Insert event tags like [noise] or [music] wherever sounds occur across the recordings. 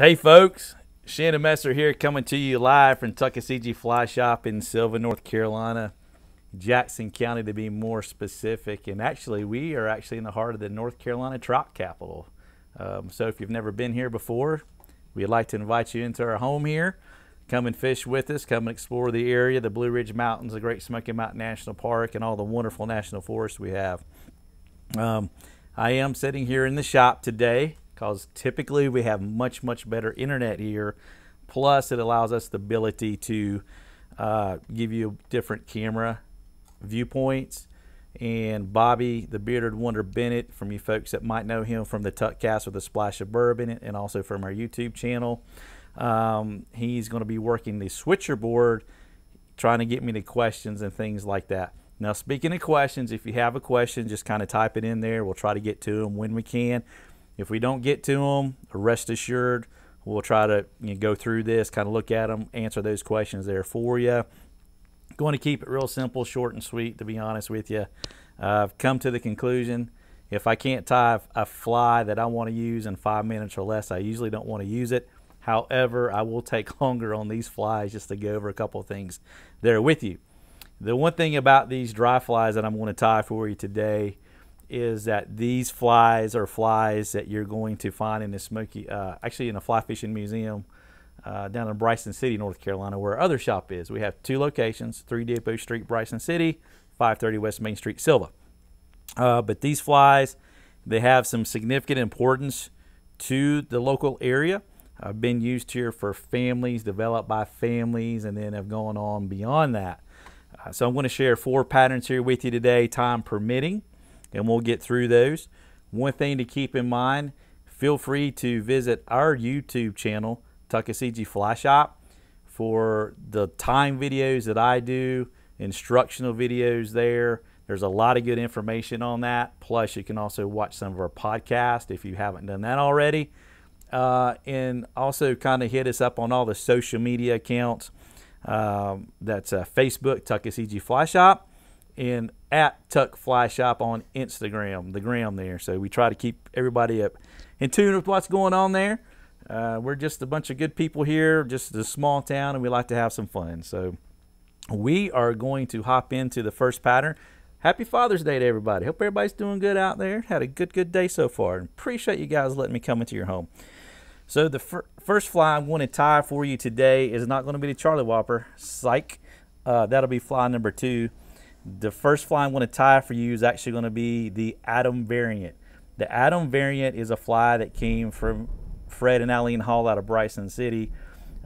Hey folks, Shannon Messer here coming to you live from Tuckaseegee Fly Shop in Sylva, North Carolina, Jackson County to be more specific. And actually, we are actually in the heart of the North Carolina trout capital. Um, so if you've never been here before, we'd like to invite you into our home here. Come and fish with us, come and explore the area, the Blue Ridge Mountains, the Great Smoky Mountain National Park, and all the wonderful national forests we have. Um, I am sitting here in the shop today because typically we have much, much better internet here. Plus, it allows us the ability to uh, give you different camera viewpoints. And Bobby, the bearded wonder Bennett, from you folks that might know him from the Tuckcast with a splash of bourbon, and also from our YouTube channel. Um, he's going to be working the switcher board, trying to get me the questions and things like that. Now, speaking of questions, if you have a question, just kind of type it in there. We'll try to get to them when we can. If we don't get to them, rest assured, we'll try to you know, go through this, kind of look at them, answer those questions there for you. Going to keep it real simple, short and sweet, to be honest with you. Uh, I've come to the conclusion if I can't tie a fly that I want to use in five minutes or less, I usually don't want to use it. However, I will take [laughs] longer on these flies just to go over a couple of things there with you. The one thing about these dry flies that I'm going to tie for you today is that these flies are flies that you're going to find in the Smoky, uh, actually in a fly fishing museum uh, down in Bryson City, North Carolina, where our other shop is. We have two locations, 3 Depot Street, Bryson City, 530 West Main Street, Sylva. Uh, but these flies, they have some significant importance to the local area. I've been used here for families, developed by families, and then have gone on beyond that. Uh, so I'm going to share four patterns here with you today, time permitting and we'll get through those. One thing to keep in mind, feel free to visit our YouTube channel, Tuckaseegee Fly Shop, for the time videos that I do, instructional videos there. There's a lot of good information on that. Plus, you can also watch some of our podcasts if you haven't done that already. Uh, and also kind of hit us up on all the social media accounts. Um, that's uh, Facebook, Tuckaseegee Fly Shop, and at Tuck Fly Shop on Instagram, the gram there. So we try to keep everybody up in tune with what's going on there. Uh, we're just a bunch of good people here, just a small town, and we like to have some fun. So we are going to hop into the first pattern. Happy Father's Day to everybody. Hope everybody's doing good out there. Had a good, good day so far. And appreciate you guys letting me come into your home. So the fir first fly I'm going to tie for you today is not going to be the Charlie Whopper. Psych. Uh, that'll be fly number two. The first fly I'm going to tie for you is actually going to be the Adam variant. The Adam variant is a fly that came from Fred and Eileen Hall out of Bryson City,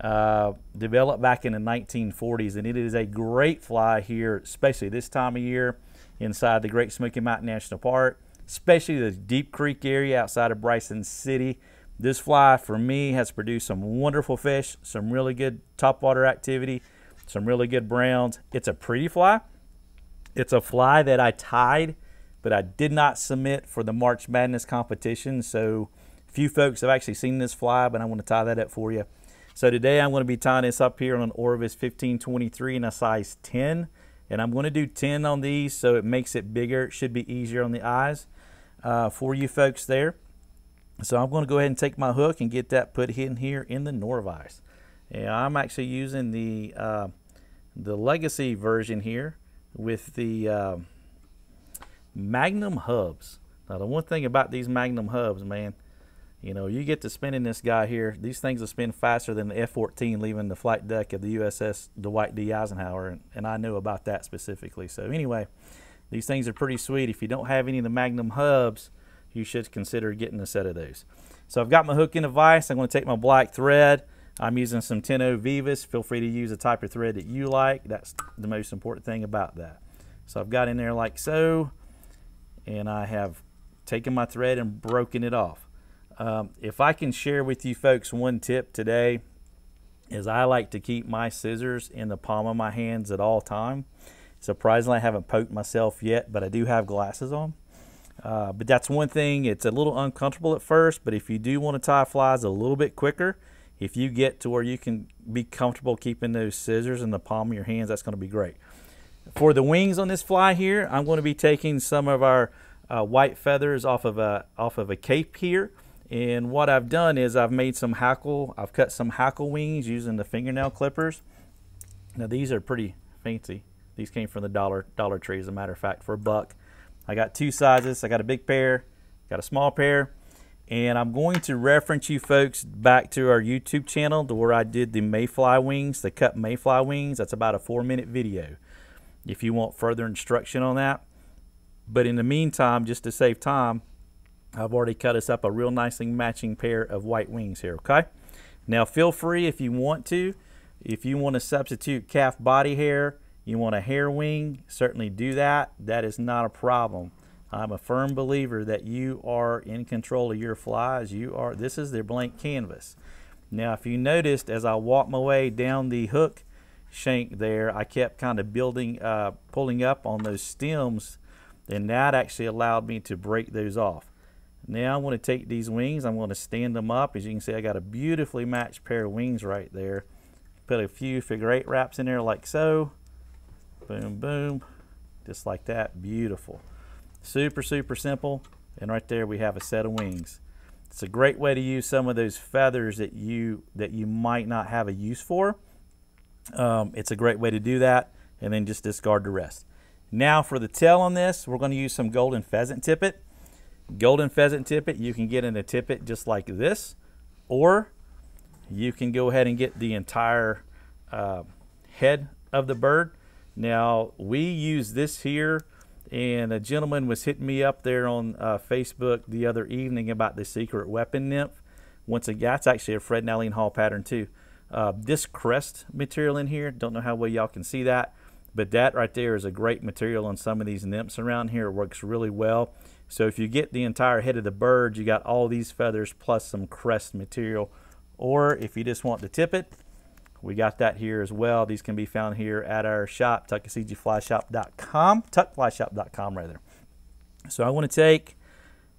uh, developed back in the 1940s, and it is a great fly here, especially this time of year inside the Great Smoky Mountain National Park, especially the Deep Creek area outside of Bryson City. This fly, for me, has produced some wonderful fish, some really good topwater activity, some really good browns. It's a pretty fly. It's a fly that I tied, but I did not submit for the March Madness competition. So few folks have actually seen this fly, but I want to tie that up for you. So today I'm going to be tying this up here on an Orvis 1523 in a size 10. And I'm going to do 10 on these so it makes it bigger. It should be easier on the eyes uh, for you folks there. So I'm going to go ahead and take my hook and get that put in here in the Norvise. And I'm actually using the, uh, the Legacy version here with the uh, Magnum hubs. Now, the one thing about these Magnum hubs, man, you know, you get to spinning this guy here. These things will spin faster than the F-14 leaving the flight deck of the USS Dwight D. Eisenhower, and, and I knew about that specifically. So anyway, these things are pretty sweet. If you don't have any of the Magnum hubs, you should consider getting a set of those. So I've got my hook in the vise. I'm going to take my black thread. I'm using some Tenno Veevus. Feel free to use a type of thread that you like. That's the most important thing about that. So I've got in there like so, and I have taken my thread and broken it off. Um, if I can share with you folks one tip today, is I like to keep my scissors in the palm of my hands at all time. Surprisingly, I haven't poked myself yet, but I do have glasses on. Uh, but that's one thing. It's a little uncomfortable at first, but if you do want to tie flies a little bit quicker, if you get to where you can be comfortable keeping those scissors in the palm of your hands, that's going to be great. For the wings on this fly here, I'm going to be taking some of our uh, white feathers off of a off of a cape here, And what I've done is I've made some hackle, I've cut some hackle wings using the fingernail clippers. Now these are pretty fancy. These came from the Dollar Dollar Tree, as a matter of fact, for a buck. I got two sizes. I got a big pair, got a small pair, and I'm going to reference you folks back to our YouTube channel to where I did the mayfly wings, the cut mayfly wings. That's about a four minute video. If you want further instruction on that. But in the meantime, just to save time, I've already cut us up a real nicely matching pair of white wings here, okay? Now feel free if you want to, if you want to substitute calf body hair, you want a hair wing, certainly do that. That is not a problem. I'm a firm believer that you are in control of your flies. You are. This is their blank canvas. Now, if you noticed, as I walked my way down the hook shank there, I kept kind of building, uh, pulling up on those stems, and that actually allowed me to break those off. Now I'm going to take these wings, I'm going to stand them up. As you can see, I got a beautifully matched pair of wings right there. Put a few figure eight wraps in there like so. Boom, boom. Just like that. Beautiful. Super, super simple. And right there we have a set of wings. It's a great way to use some of those feathers that you that you might not have a use for. Um, it's a great way to do that and then just discard the rest. Now for the tail on this, we're going to use some golden pheasant tippet. Golden pheasant tippet you can get in a tippet just like this or you can go ahead and get the entire uh, head of the bird. Now we use this here and a gentleman was hitting me up there on uh, Facebook the other evening about the secret weapon nymph. Once again, that's actually a Fred and Hall pattern too. Uh, this crest material in here, don't know how well y'all can see that, but that right there is a great material on some of these nymphs around here. It works really well. So if you get the entire head of the bird, you got all these feathers plus some crest material. Or if you just want to tip it, we got that here as well. These can be found here at our shop, tuckaseegeeflyshop.com, tuckflyshop.com rather. So I want to take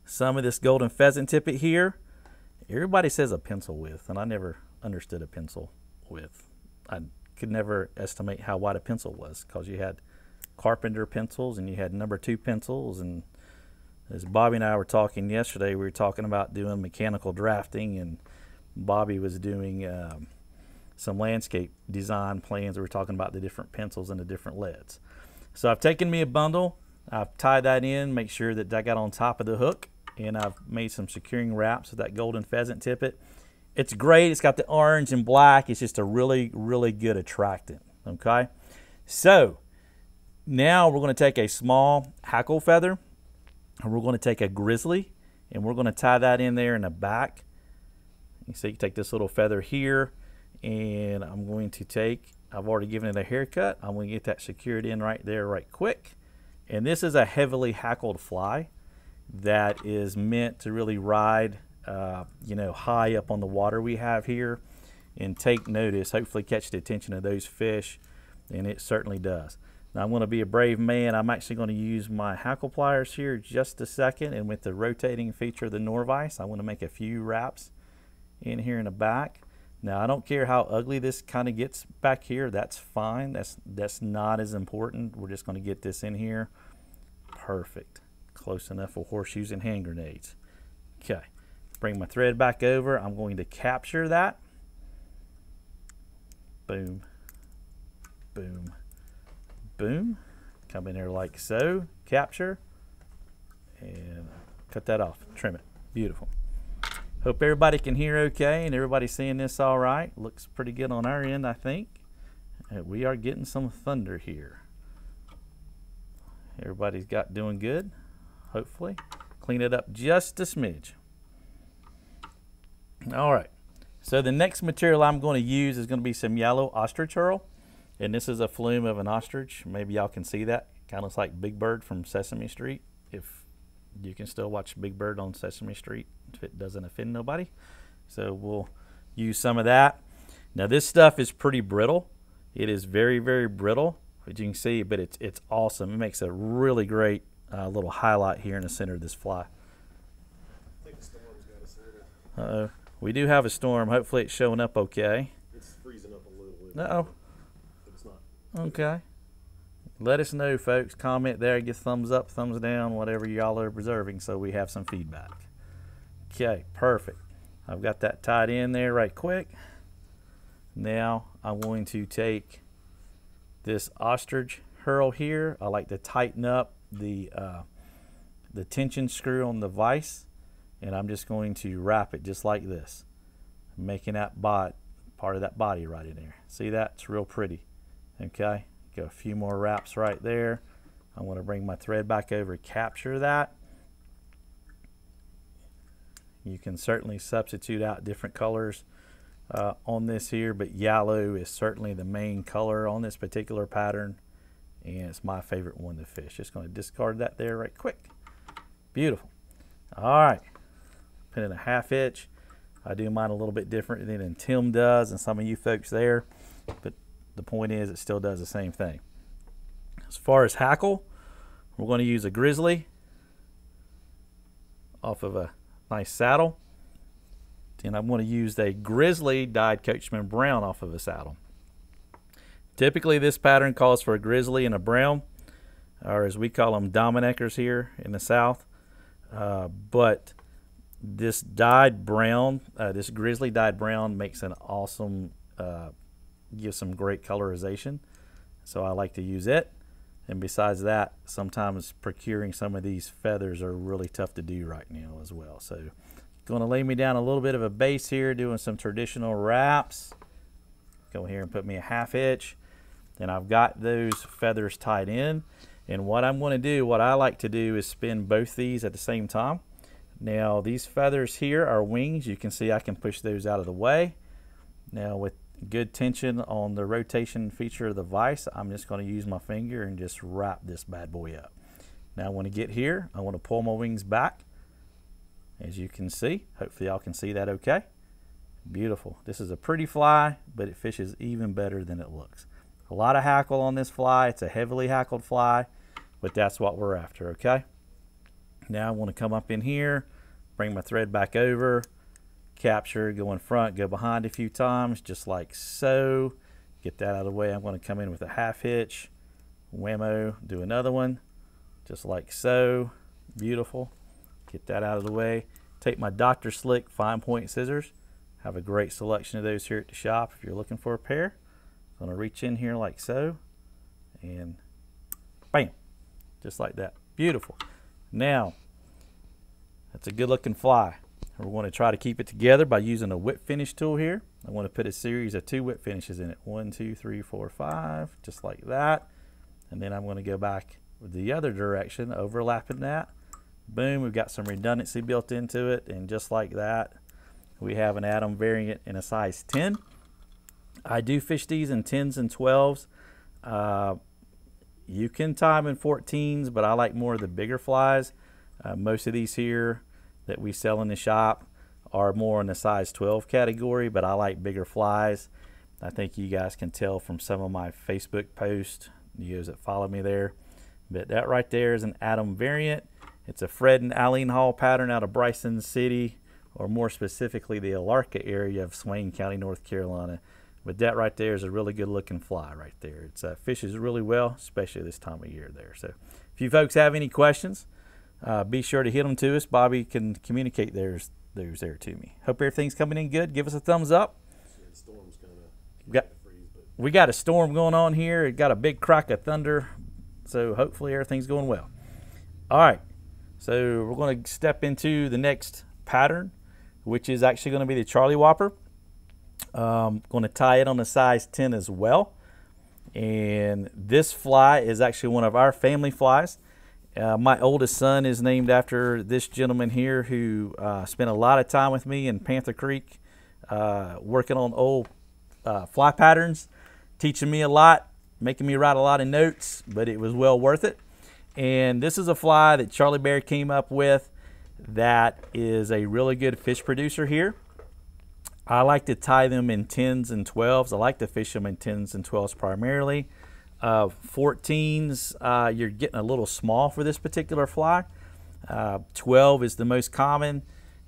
some of this golden pheasant tippet here. Everybody says a pencil width, and I never understood a pencil width. I could never estimate how wide a pencil was because you had carpenter pencils and you had number two pencils. And as Bobby and I were talking yesterday, we were talking about doing mechanical drafting, and Bobby was doing um, some landscape design plans. We were talking about the different pencils and the different leads. So I've taken me a bundle. I've tied that in, make sure that I got on top of the hook, and I've made some securing wraps with that golden pheasant tippet. It's great. It's got the orange and black. It's just a really, really good attractant. Okay. So now we're going to take a small hackle feather and we're going to take a grizzly and we're going to tie that in there in the back. You see, you take this little feather here and I'm going to take, I've already given it a haircut. I'm going to get that secured in right there right quick. And this is a heavily hackled fly that is meant to really ride, uh, you know, high up on the water we have here and take notice, hopefully catch the attention of those fish, and it certainly does. Now I'm going to be a brave man. I'm actually going to use my hackle pliers here just a second, and with the rotating feature of the Norvise, I want to make a few wraps in here in the back. Now I don't care how ugly this kind of gets back here. That's fine. That's that's not as important. We're just going to get this in here. Perfect. Close enough for horseshoes and hand grenades. Okay. Bring my thread back over. I'm going to capture that. Boom. Boom. Boom. Come in here like so. Capture. And cut that off. Trim it. Beautiful. Hope everybody can hear okay and everybody's seeing this all right. Looks pretty good on our end, I think. Uh, we are getting some thunder here. Everybody's got doing good, hopefully. Clean it up just a smidge. All right. So the next material I'm going to use is going to be some yellow ostrich herl. And this is a flume of an ostrich. Maybe y'all can see that. Kind of looks like Big Bird from Sesame Street. If you can still watch Big Bird on Sesame Street if it doesn't offend nobody. So we'll use some of that. Now this stuff is pretty brittle. It is very, very brittle, as you can see, but it's, it's awesome. It makes a really great uh, little highlight here in the center of this fly. I think the storm's got to set. Uh-oh. We do have a storm. Hopefully it's showing up okay. It's freezing up a little bit. Uh-oh. But it's not. Okay. Let us know, folks. Comment there. Give thumbs up, thumbs down, whatever y'all are observing so we have some feedback. Okay, perfect. I've got that tied in there right quick. Now I'm going to take this ostrich herl here. I like to tighten up the uh, the tension screw on the vise and I'm just going to wrap it just like this making that bot part of that body right in there see that it's real pretty okay go a few more wraps right there I want to bring my thread back over capture that you can certainly substitute out different colors uh, on this here but yellow is certainly the main color on this particular pattern and it's my favorite one to fish just going to discard that there right quick Beautiful. All right. Put in a half inch. I do mine a little bit different than Tim does and some of you folks there. But the point is it still does the same thing. As far as hackle, we're going to use a grizzly off of a nice saddle. And I'm going to use a grizzly dyed Coachman brown off of a saddle. Typically this pattern calls for a grizzly and a brown, or as we call them Domineckers here in the south. Uh, but this dyed brown, uh, this grizzly dyed brown makes an awesome, uh, gives some great colorization. So I like to use it. And besides that, sometimes procuring some of these feathers are really tough to do right now as well. So going to lay me down a little bit of a base here, doing some traditional wraps. Go here and put me a half hitch. And I've got those feathers tied in. And what I'm going to do, what I like to do is spin both these at the same time. Now these feathers here are wings. You can see I can push those out of the way. Now with good tension on the rotation feature of the vise, I'm just going to use my finger and just wrap this bad boy up. Now I want to get here, I want to pull my wings back. As you can see, hopefully y'all can see that okay. Beautiful. This is a pretty fly, but it fishes even better than it looks. A lot of hackle on this fly. It's a heavily hackled fly, but that's what we're after, okay? Now I want to come up in here, bring my thread back over, capture, go in front, go behind a few times, just like so. Get that out of the way. I'm going to come in with a half hitch, whammo, do another one, just like so. Beautiful. Get that out of the way. Take my Dr. Slick fine point scissors. Have a great selection of those here at the shop if you're looking for a pair. I'm going to reach in here like so and bam, just like that. Beautiful. Now, that's a good looking fly. We're going to try to keep it together by using a whip finish tool here. I want to put a series of two whip finishes in it. One, two, three, four, five, just like that. And then I'm going to go back the other direction, overlapping that. Boom, we've got some redundancy built into it. And just like that, we have an Adam variant in a size 10. I do fish these in 10s and 12s. Uh, you can tie them in 14s, but I like more of the bigger flies. Uh, most of these here that we sell in the shop are more in the size 12 category, but I like bigger flies. I think you guys can tell from some of my Facebook posts, you guys that follow me there. But that right there is an Adam variant. It's a Fred and Eileen Hall pattern out of Bryson City, or more specifically the Alarka area of Swain County, North Carolina. But that right there is a really good looking fly right there. It uh, fishes really well, especially this time of year there. So if you folks have any questions, uh, be sure to hit them to us. Bobby can communicate theirs, theirs there to me. Hope everything's coming in good. Give us a thumbs up. Storm's kind got, freeze, but we got a storm going on here. It got a big crack of thunder. So hopefully everything's going well. All right. So we're going to step into the next pattern, which is actually going to be the Charlie Whopper. Um, going to tie it on a size 10 as well. And this fly is actually one of our family flies. Uh, my oldest son is named after this gentleman here who uh, spent a lot of time with me in Panther Creek uh, working on old uh, fly patterns, teaching me a lot, making me write a lot of notes, but it was well worth it. And this is a fly that Charlie Bear came up with that is a really good fish producer here. I like to tie them in 10s and 12s. I like to fish them in 10s and 12s primarily. Uh, 14s, uh, you're getting a little small for this particular fly. Uh, 12 is the most common,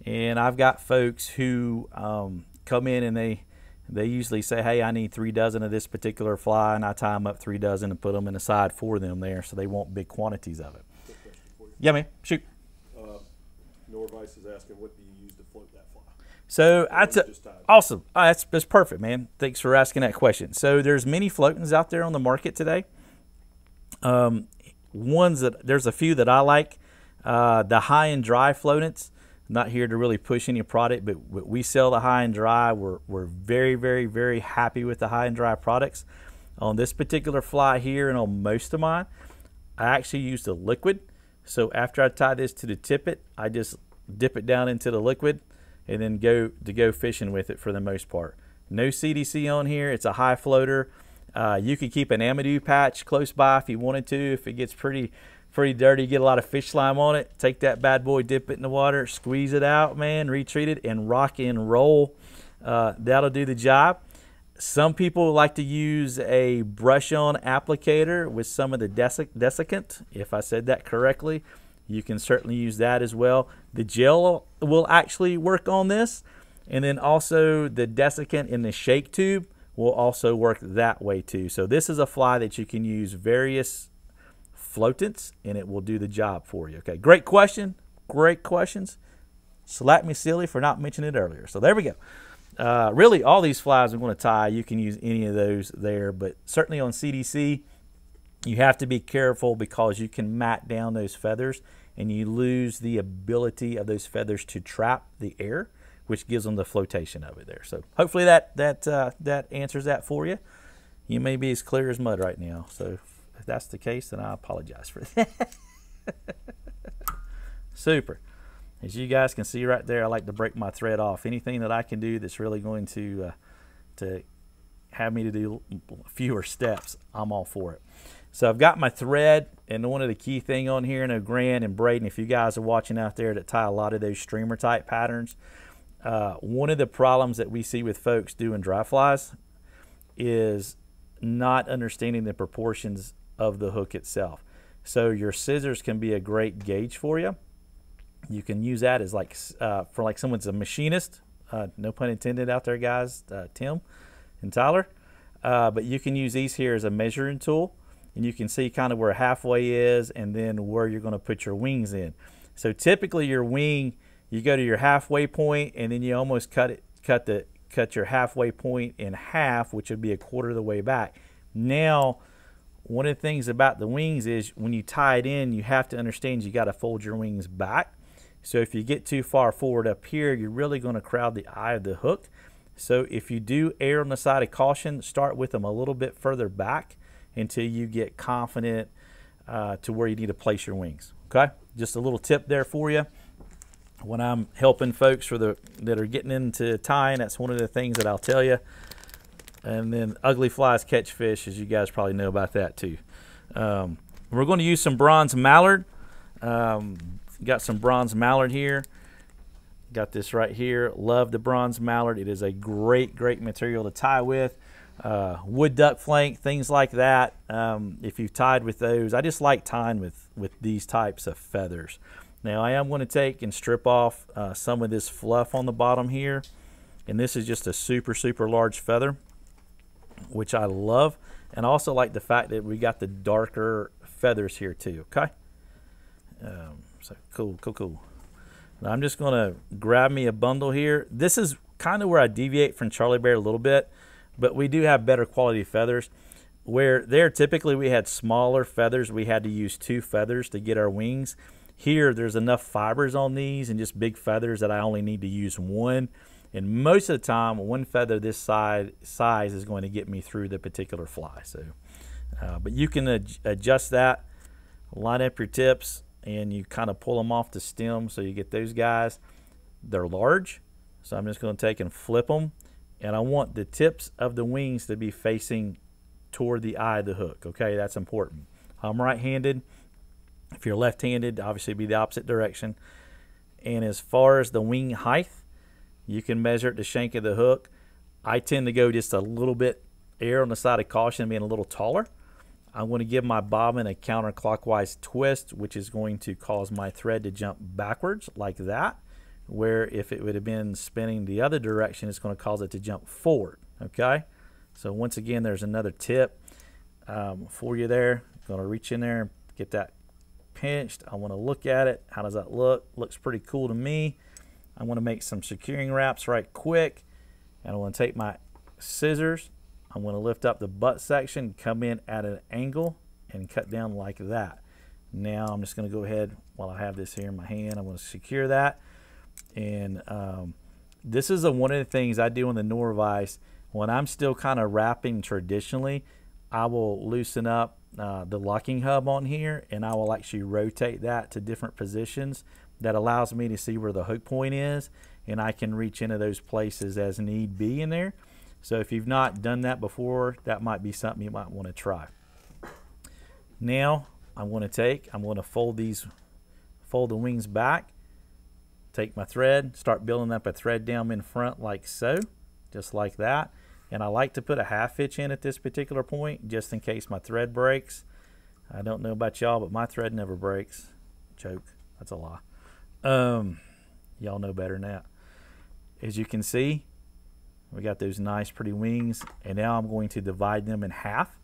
and I've got folks who um, come in and they they usually say, "Hey, I need three dozen of this particular fly," and I tie them up three dozen and put them in a side for them there, so they want big quantities of it. Yeah, man, shoot. Uh, Norvise is asking, what to So that's a, awesome. Oh, that's that's perfect, man. Thanks for asking that question. So there's many floatings out there on the market today. Um, ones that there's a few that I like. Uh, the high and dry floatants. Not here to really push any product, but but we sell the high and dry. We're we're very very very happy with the high and dry products. On this particular fly here and on most of mine, I actually use the liquid. So after I tie this to the tippet, I just dip it down into the liquid and then go to go fishing with it for the most part. No CDC on here. It's a high floater. Uh, you could keep an Amadou patch close by if you wanted to. If it gets pretty pretty dirty, get a lot of fish slime on it. Take that bad boy, dip it in the water, squeeze it out, man, retreat it, and rock and roll. Uh, that'll do the job. Some people like to use a brush on applicator with some of the desic- desiccant, if I said that correctly. You can certainly use that as well. The gel will actually work on this. And then also the desiccant in the shake tube will also work that way too. So this is a fly that you can use various floatants and it will do the job for you. Okay, great question. Great questions. Slap me silly for not mentioning it earlier. So there we go. Uh, really, all these flies I'm going to tie, you can use any of those there, but certainly on CDC, you have to be careful because you can mat down those feathers and you lose the ability of those feathers to trap the air, which gives them the flotation of it there. So hopefully that that uh, that answers that for you. You may be as clear as mud right now. So if that's the case, then I apologize for that. [laughs] Super. As you guys can see right there, I like to break my thread off. Anything that I can do that's really going to uh, to have me to do fewer steps, I'm all for it. So I've got my thread, and one of the key thing on here, and Grant and Braden, if you guys are watching out there that tie a lot of those streamer type patterns, uh, one of the problems that we see with folks doing dry flies is not understanding the proportions of the hook itself. So your scissors can be a great gauge for you. You can use that as like uh, for like someone's a machinist. Uh, no pun intended out there, guys. Uh, Tim and Tyler. Uh, but you can use these here as a measuring tool, and you can see kind of where halfway is, and then where you're going to put your wings in. So typically, your wing, you go to your halfway point, and then you almost cut it, cut the cut your halfway point in half, which would be a quarter of the way back. Now, one of the things about the wings is when you tie it in, you have to understand you got to fold your wings back. So if you get too far forward up here, you're really going to crowd the eye of the hook. So if you do err on the side of caution, start with them a little bit further back until you get confident uh, to where you need to place your wings. Okay, just a little tip there for you. When I'm helping folks for the that are getting into tying, that's one of the things that I'll tell you. And then ugly flies catch fish, as you guys probably know about that too. Um, we're going to use some bronze mallard. Um, got some bronze mallard here. Got this right here. Love the bronze mallard. It is a great, great material to tie with. Uh, wood duck flank, things like that. Um, if you've tied with those, I just like tying with, with these types of feathers. Now I am going to take and strip off uh, some of this fluff on the bottom here. And this is just a super, super large feather, which I love. And I also like the fact that we got the darker feathers here too, okay? Um, so cool, cool, cool. Now I'm just gonna grab me a bundle here. This is kind of where I deviate from Charlie Bear a little bit, but we do have better quality feathers. Where there typically we had smaller feathers, we had to use two feathers to get our wings. Here there's enough fibers on these and just big feathers that I only need to use one. And most of the time, one feather this side size is going to get me through the particular fly. So, uh, but you can ad- adjust that, line up your tips, and you kind of pull them off the stem so you get those guys. They're large, so I'm just going to take and flip them. And I want the tips of the wings to be facing toward the eye of the hook. Okay, that's important. I'm right handed. If you're left handed, obviously be the opposite direction. And as far as the wing height, you can measure at the shank of the hook. I tend to go just a little bit air on the side of caution, being a little taller. I'm going to give my bobbin a counterclockwise twist, which is going to cause my thread to jump backwards like that. Where if it would have been spinning the other direction, it's going to cause it to jump forward. Okay. So once again, there's another tip um, for you there. I'm Going to reach in there and get that pinched. I want to look at it. How does that look? Looks pretty cool to me. I want to make some securing wraps right quick. And I want to take my scissors. I'm going to lift up the butt section, come in at an angle, and cut down like that. Now I'm just going to go ahead while I have this here in my hand. I'm going to secure that. And um, this is a, one of the things I do on the Norvise. When I'm still kind of wrapping traditionally, I will loosen up uh, the locking hub on here and I will actually rotate that to different positions that allows me to see where the hook point is and I can reach into those places as need be in there. So if you've not done that before, that might be something you might want to try. Now I'm going to take, I'm going to fold these, fold the wings back, take my thread, start building up a thread down in front like so, just like that. And I like to put a half hitch in at this particular point just in case my thread breaks. I don't know about y'all, but my thread never breaks. Joke. That's a lie. Um, y'all know better than that. As you can see, we got those nice pretty wings. And now I'm going to divide them in half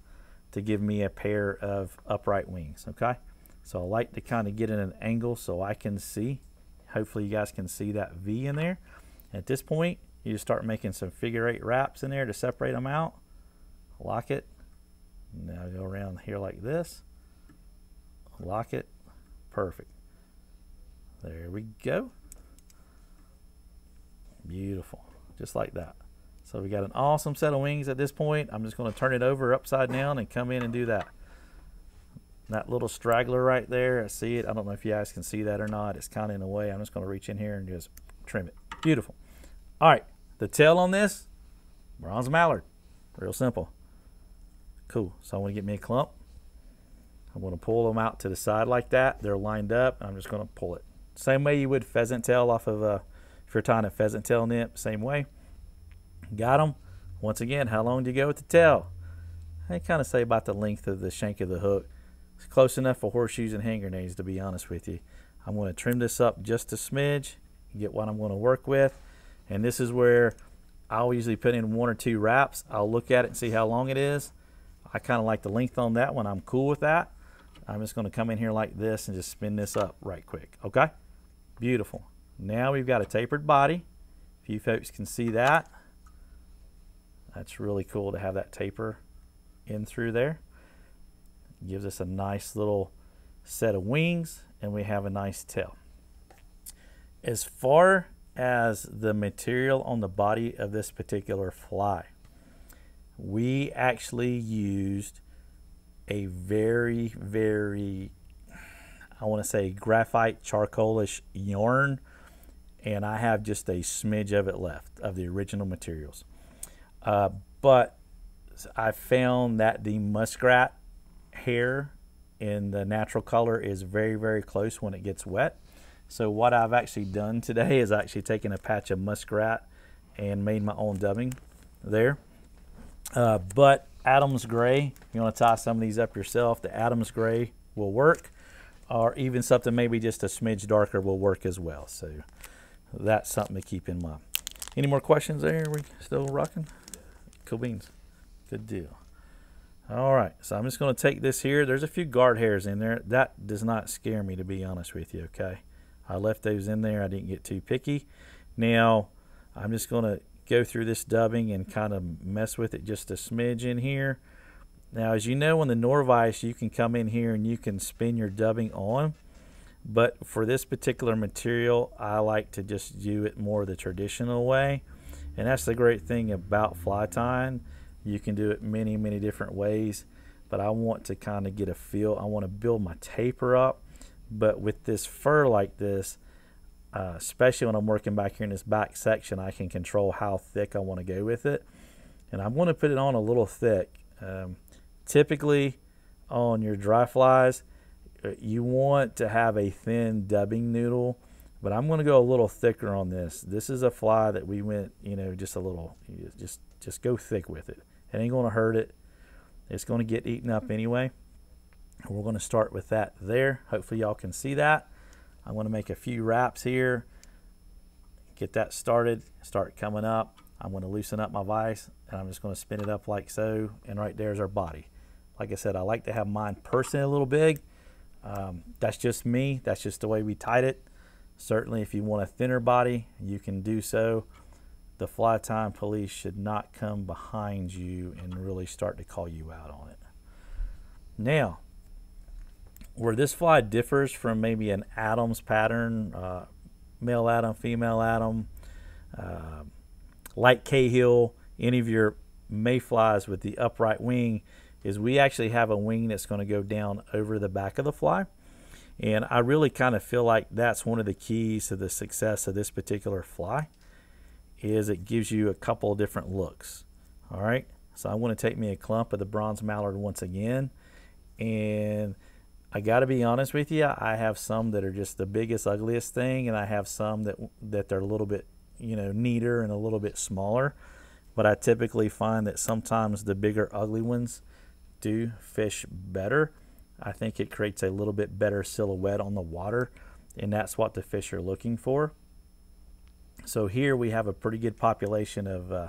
to give me a pair of upright wings. Okay. So I like to kind of get in an angle so I can see. Hopefully you guys can see that V in there. At this point, you just start making some figure eight wraps in there to separate them out. Lock it. Now go around here like this. Lock it. Perfect. There we go. Beautiful. Just like that. So we got an awesome set of wings at this point. I'm just going to turn it over upside down and come in and do that. That little straggler right there, I see it. I don't know if you guys can see that or not. It's kind of in the way. I'm just going to reach in here and just trim it. Beautiful. All right. The tail on this, bronze mallard. Real simple. Cool. So I want to get me a clump. I'm going to pull them out to the side like that. They're lined up. I'm just going to pull it. Same way you would pheasant tail off of a, if you're tying a pheasant tail nip, same way. Got them. Once again, how long do you go with the tail? I kind of say about the length of the shank of the hook. It's close enough for horseshoes and hand grenades, to be honest with you. I'm going to trim this up just a smidge, get what I'm going to work with. And this is where I'll usually put in one or two wraps. I'll look at it and see how long it is. I kind of like the length on that one. I'm cool with that. I'm just going to come in here like this and just spin this up right quick. Okay? Beautiful. Now we've got a tapered body. If you folks can see that, that's really cool to have that taper in through there. Gives us a nice little set of wings and we have a nice tail. As far as the material on the body of this particular fly. We actually used a very, very, I want to say graphite charcoalish yarn, and I have just a smidge of it left of the original materials. Uh, but I found that the muskrat hair in the natural color is very, very close when it gets wet. So what I've actually done today is actually taken a patch of muskrat and made my own dubbing there. Uh, but Adams Gray, you want to tie some of these up yourself, the Adams Gray will work. Or even something maybe just a smidge darker will work as well. So that's something to keep in mind. Any more questions there? Are we still rocking? Cool beans. Good deal. All right, so I'm just going to take this here. There's a few guard hairs in there. That does not scare me, to be honest with you, okay? I left those in there. I didn't get too picky. Now, I'm just going to go through this dubbing and kind of mess with it just a smidge in here. Now, as you know, on the Norvise, you can come in here and you can spin your dubbing on. But for this particular material, I like to just do it more the traditional way. And that's the great thing about fly tying. You can do it many, many different ways. But I want to kind of get a feel. I want to build my taper up but with this fur like this, uh, especially when I'm working back here in this back section, I can control how thick I want to go with it. And I'm going to put it on a little thick. Um, typically on your dry flies, uh, you want to have a thin dubbing noodle, but I'm going to go a little thicker on this. This is a fly that we went, you know, just a little, just, just go thick with it. It ain't going to hurt it. It's going to get eaten up anyway. We're going to start with that there. Hopefully y'all can see that. I'm going to make a few wraps here, get that started, start coming up. I'm going to loosen up my vise and I'm just going to spin it up like so. And right there's our body. Like I said, I like to have mine personally a little big. Um, that's just me. That's just the way we tied it. Certainly, if you want a thinner body, you can do so. The fly time police should not come behind you and really start to call you out on it. Now, where this fly differs from maybe an Adams pattern, uh, male Adam, female Adam, uh, like Cahill, any of your mayflies with the upright wing, is we actually have a wing that's going to go down over the back of the fly. And I really kind of feel like that's one of the keys to the success of this particular fly is it gives you a couple of different looks. All right. So I want to take me a clump of the bronze mallard once again. And I got to be honest with you, I have some that are just the biggest, ugliest thing, and I have some that that they're a little bit, you know, neater and a little bit smaller. But I typically find that sometimes the bigger, ugly ones do fish better. I think it creates a little bit better silhouette on the water, and that's what the fish are looking for. So here we have a pretty good population of, uh,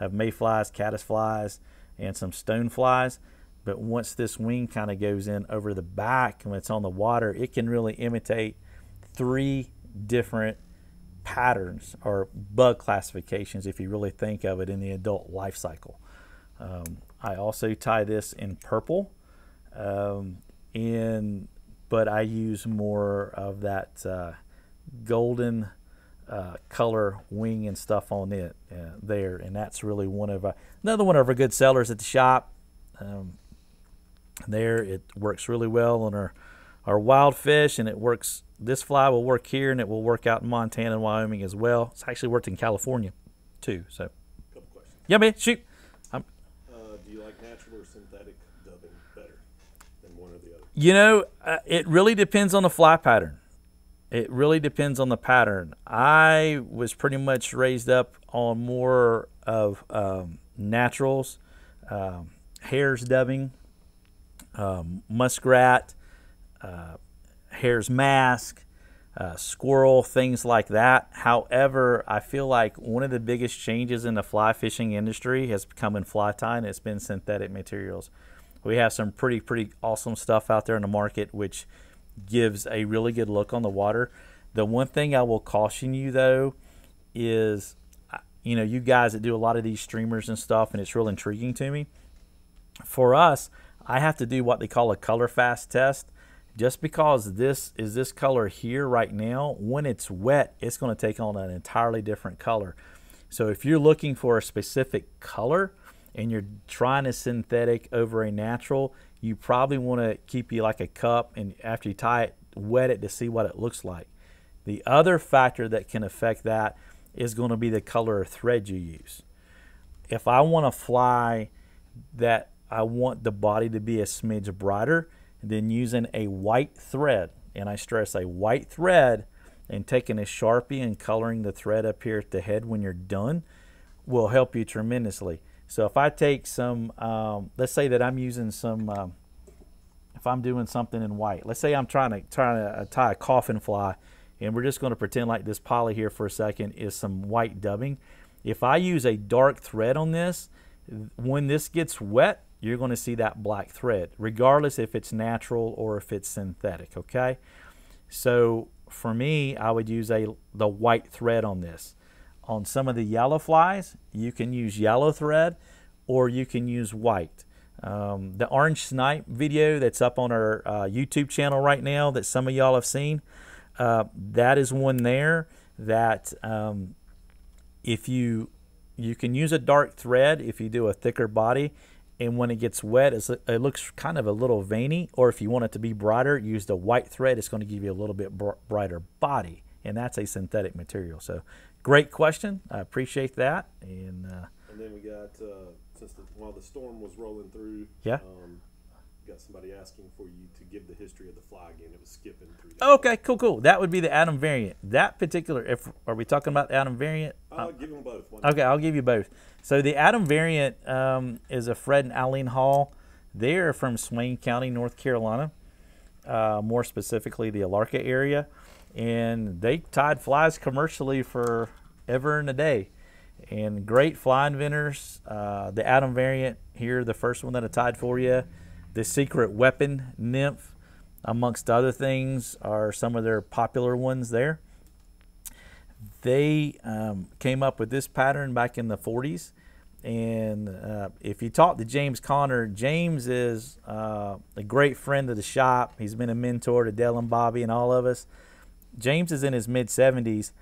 of mayflies, caddisflies, and some stoneflies. But once this wing kind of goes in over the back when it's on the water, it can really imitate three different patterns or bug classifications if you really think of it in the adult life cycle. Um, I also tie this in purple, um, in, but I use more of that uh, golden uh, color wing and stuff on it uh, there, and that's really one of our, another one of our good sellers at the shop. Um, there. It works really well on our, our wild fish, and it works. This fly will work here, and it will work out in Montana and Wyoming as well. It's actually worked in California, too. So, Couple questions. yeah, man, shoot. I'm, Uh, do you like natural or synthetic dubbing better than one or the other? you know, uh, it really depends on the fly pattern. It really depends on the pattern. I was pretty much raised up on more of um, naturals, um, hares dubbing, um, muskrat, uh, hare's mask, uh, squirrel, things like that. However, I feel like one of the biggest changes in the fly fishing industry has come in fly tying. It's been synthetic materials. We have some pretty, pretty awesome stuff out there in the market, which gives a really good look on the water. The one thing I will caution you though is, you know, you guys that do a lot of these streamers and stuff, and it's real intriguing to me. For us, I have to do what they call a color fast test. Just because this is this color here right now, when it's wet, it's going to take on an entirely different color. So if you're looking for a specific color and you're trying a synthetic over a natural, you probably want to keep you like a cup and after you tie it, wet it to see what it looks like. The other factor that can affect that is going to be the color of thread you use. If I want to fly that I want the body to be a smidge brighter, then using a white thread, and I stress a white thread, and taking a Sharpie and coloring the thread up here at the head when you're done will help you tremendously. So if I take some, um, let's say that I'm using some, um, if I'm doing something in white, let's say I'm trying to trying to uh, tie a coffin fly, and we're just going to pretend like this poly here for a second is some white dubbing. If I use a dark thread on this, when this gets wet, you're going to see that black thread, regardless if it's natural or if it's synthetic. Okay, so for me, I would use a the white thread on this. On some of the yellow flies, you can use yellow thread, or you can use white. Um, the orange snipe video that's up on our uh, YouTube channel right now that some of y'all have seen, uh, that is one there that um, if you you can use a dark thread if you do a thicker body and when it gets wet it looks kind of a little veiny or if you want it to be brighter use the white thread it's going to give you a little bit br- brighter body and that's a synthetic material so great question i appreciate that and uh, And then we got uh, since the, while the storm was rolling through, Yeah. um, got somebody asking for you to give the history of the fly again. It was skipping through. Okay cool cool that would be the adam variant that particular if are we talking about the adam variant I'll give them both. One Okay, I'll give you both. So the Adam variant um, is a Fred and Eileen Hall. They're from Swain County, North Carolina, uh, more specifically the Alarka area, and they tied flies commercially for ever and a day. And great fly inventors. Uh, the Adam variant here, the first one that I tied for you. The Secret Weapon Nymph, amongst other things, are some of their popular ones there. they um, came up with this pattern back in the 40s. And uh, if you talk to James Connor, James is uh, a great friend of the shop. He's been a mentor to Dale and Bobby and all of us. James is in his mid 70s,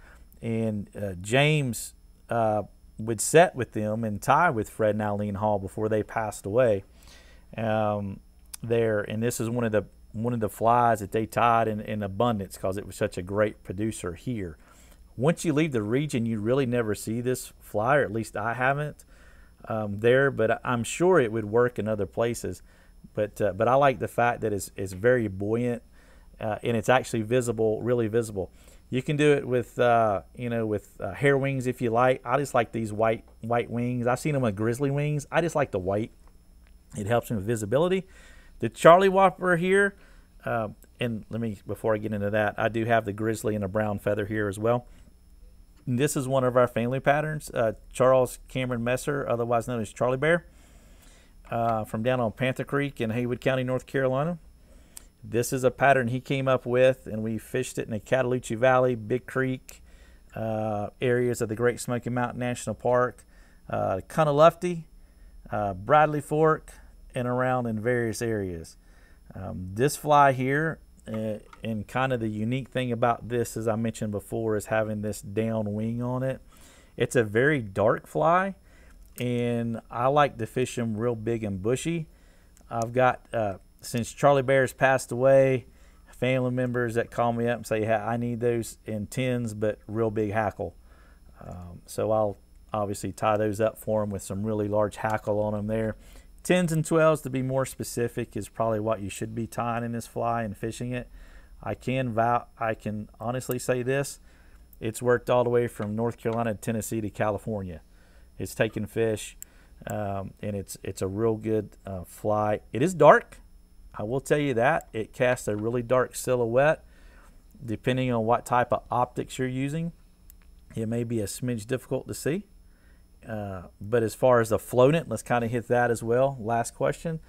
and uh, James uh, would set with them and tie with Fred and Eileen Hall before they passed away. Um, there, and this is one of the one of the flies that they tied in, in abundance because it was such a great producer here. Once you leave the region, you really never see this fly, or at least I haven't um, there. But I'm sure it would work in other places. But uh, but I like the fact that it's, it's very buoyant uh, and it's actually visible, really visible. You can do it with uh, you know with uh, hair wings if you like. I just like these white white wings. I've seen them with grizzly wings. I just like the white. It helps with visibility. The Charlie Whopper here, uh, and let me before I get into that, I do have the grizzly and a brown feather here as well. And this is one of our family patterns. Uh, Charles Cameron Messer, otherwise known as Charlie Bear, uh, from down on Panther Creek in Haywood County, North Carolina. This is a pattern he came up with, and we fished it in the Cataloochee Valley, Big Creek uh, areas of the Great Smoky Mountain National Park, uh, Oconaluftee, uh, Bradley Fork, and around in various areas. Um, this fly here, uh, and kind of the unique thing about this, as I mentioned before, is having this down wing on it. It's a very dark fly, and I like to fish them real big and bushy. I've got, uh, since Charlie Bear's passed away, family members that call me up and say, hey, I need those in tins, but real big hackle. Um, so I'll obviously tie those up for them with some really large hackle on them there. 10s and 12s to be more specific is probably what you should be tying in this fly and fishing it. I can vow, I can honestly say this, it's worked all the way from North Carolina to Tennessee to California. It's taken fish, um, and it's it's a real good uh, fly. It is dark, I will tell you that. It casts a really dark silhouette. Depending on what type of optics you're using, it may be a smidge difficult to see. Uh, but as far as the floatant, let's kind of hit that as well. Last question.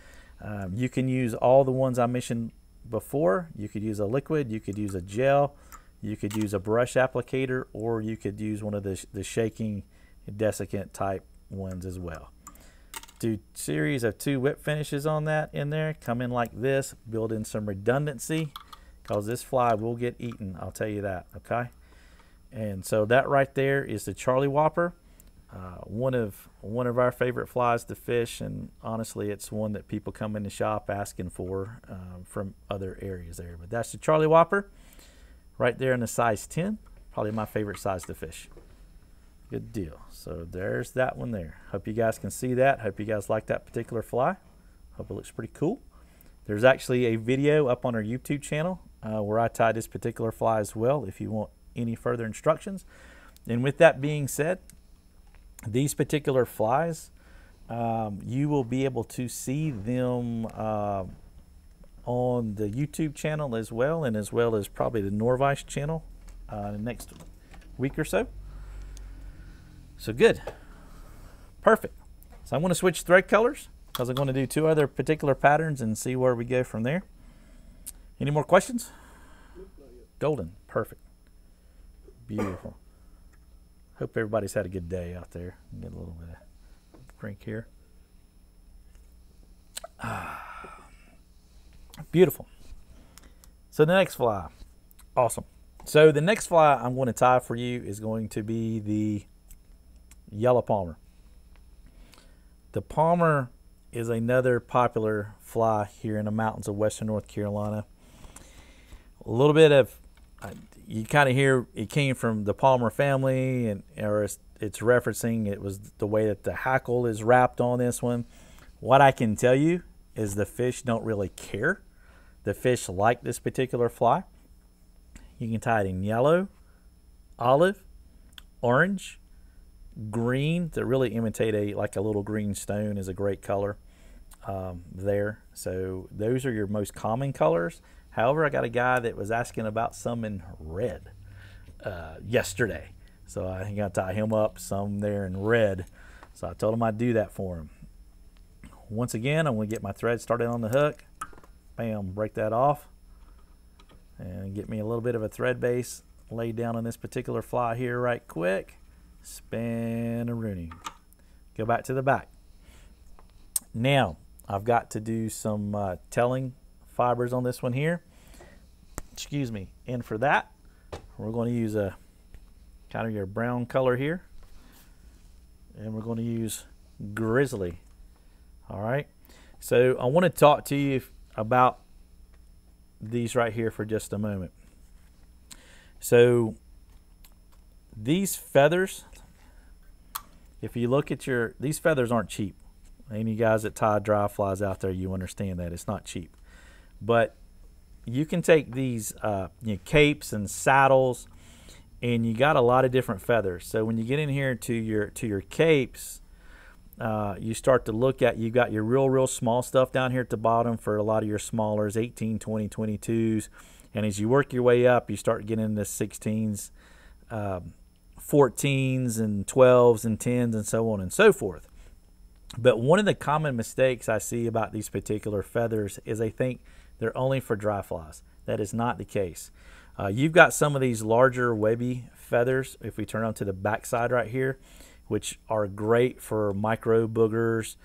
Um, you can use all the ones I mentioned before. You could use a liquid, you could use a gel, you could use a brush applicator, or you could use one of the, the shaking desiccant type ones as well. Do series of two whip finishes on that in there. Come in like this, build in some redundancy because this fly will get eaten. I'll tell you that, okay? And so that right there is the Charlie Whopper. Uh, one of one of our favorite flies to fish, and honestly, it's one that people come in the shop asking for um, from other areas there. But that's the Charlie Whopper, right there in the size 10. Probably my favorite size to fish. Good deal. So there's that one there. Hope you guys can see that. Hope you guys like that particular fly. Hope it looks pretty cool. There's actually a video up on our YouTube channel uh, where I tie this particular fly as well if you want any further instructions. And with that being said, these particular flies, um, you will be able to see them uh, on the YouTube channel as well, and as well as probably the Norvise channel uh, next week or so. So good. Perfect. So I'm going to switch thread colors because I'm going to do two other particular patterns and see where we go from there. Any more questions? Golden. Perfect. Beautiful. Hope everybody's had a good day out there. Get a little bit of drink here. Ah, beautiful. So the next fly, awesome. So the next fly I'm going to tie for you is going to be the yellow palmer. The palmer is another popular fly here in the mountains of western North Carolina. A little bit of uh, you kind of hear it came from the Palmer family, and or it's, it's, referencing it was the way that the hackle is wrapped on this one. What I can tell you is the fish don't really care. The fish like this particular fly. You can tie it in yellow, olive, orange, green to really imitate a like a little green stone is a great color um, there. So those are your most common colors. However, I got a guy that was asking about some in red uh, yesterday. So I got to tie him up some there in red. So I told him I'd do that for him. Once again, I'm to get my thread started on the hook. Bam, break that off. And get me a little bit of a thread base laid down on this particular fly here right quick. Spin a Rooney. Go back to the back. Now, I've got to do some uh, tailing fibers on this one here. Excuse me. And for that, we're going to use a kind of your brown color here. And we're going to use Grizzly. All right. So I want to talk to you about these right here for just a moment. So these feathers, if you look at your, these feathers aren't cheap. Any guys that tie dry flies out there, you understand that it's not cheap. But you can take these uh, you know, capes and saddles, and you got a lot of different feathers. So when you get in here to your to your capes, uh, you start to look at you got your real real small stuff down here at the bottom for a lot of your smallers 18 20 22s and as you work your way up you start getting into 16s um, 14s and 12s and 10s and so on and so forth but one of the common mistakes i see about these particular feathers is they think they're only for dry flies that is not the case uh, you've got some of these larger webby feathers if we turn on to the backside right here which are great for micro boogers,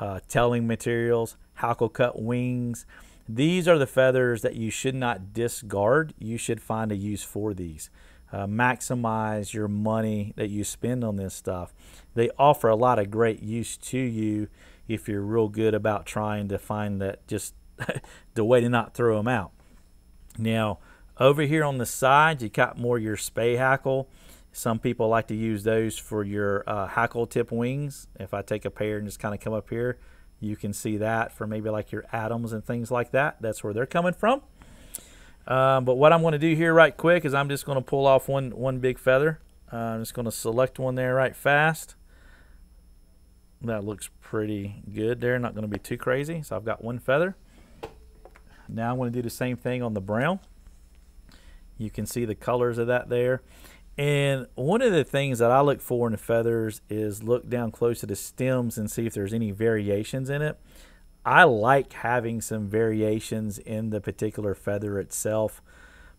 uh, tailing materials, hackle cut wings. These are the feathers that you should not discard. You should find a use for these. Uh, maximize your money that you spend on this stuff. They offer a lot of great use to you if you're real good about trying to find that just [laughs] the way to not throw them out. Now, over here on the side, you got more your spay hackle. Some people like to use those for your uh, hackle tip wings. If I take a pair and just kind of come up here, you can see that for maybe like your Adams and things like that. That's where they're coming from. Um, but what I'm going to do here right quick is I'm just going to pull off one, one big feather. Uh, I'm just going to select one there right fast. That looks pretty good there. Not going to be too crazy. So I've got one feather. Now I'm going to do the same thing on the brown. You can see the colors of that there. And one of the things that I look for in the feathers is look down close to the stems and see if there's any variations in it. I like having some variations in the particular feather itself.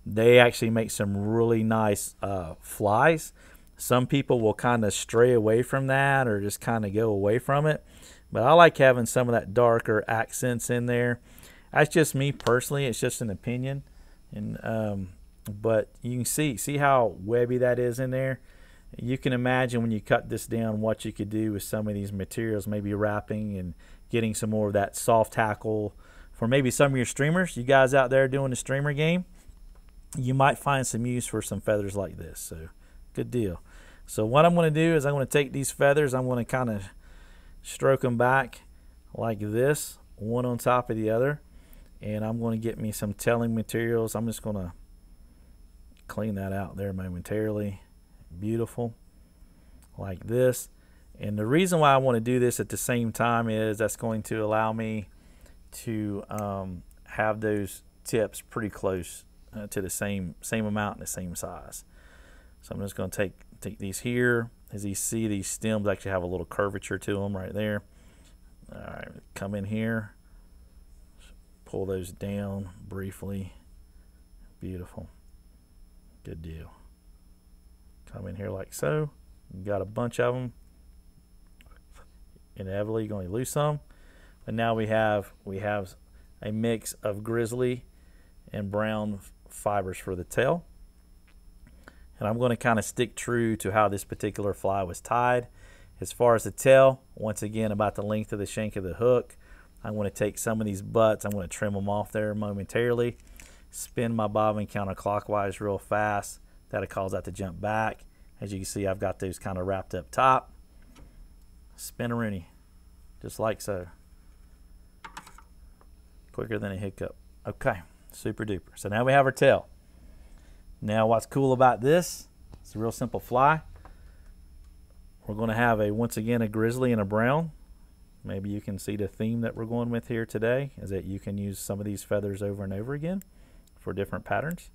They actually make some really nice uh, flies. Some people will kind of stray away from that or just kind of go away from it. But I like having some of that darker accents in there. That's just me personally. It's just an opinion. And um, but you can see see how webby that is in there you can imagine when you cut this down what you could do with some of these materials maybe wrapping and getting some more of that soft hackle for maybe some of your streamers. You guys out there doing the streamer game you might find some use for some feathers like this. So good deal. So what I'm going to do is I'm going to take these feathers I'm going to kind of stroke them back like this one on top of the other and I'm going to get me some tailing materials. I'm just going to clean that out there momentarily. Beautiful, like this. And the reason why I want to do this at the same time is that's going to allow me to um, have those tips pretty close uh, to the same same amount and the same size. So I'm just going to take take these here. As you see, these stems actually have a little curvature to them right there. All right, come in here, pull those down briefly. Beautiful. Good deal. Come in here like so. You got a bunch of them. Inevitably, going to lose some. But now we have we have a mix of grizzly and brown fibers for the tail. And I'm going to kind of stick true to how this particular fly was tied. As far as the tail, once again, about the length of the shank of the hook. I'm going to take some of these butts. I'm going to trim them off there momentarily spin my bobbin counterclockwise real fast. That'll cause that to jump back. As you can see, I've got those kind of wrapped up top. Spin a Rooney, just like so. Quicker than a hiccup. Okay, super duper. So now we have our tail. Now what's cool about this, it's a real simple fly. We're going to have a, once again, a grizzly and a brown. Maybe you can see the theme that we're going with here today is that you can use some of these feathers over and over again for different patterns.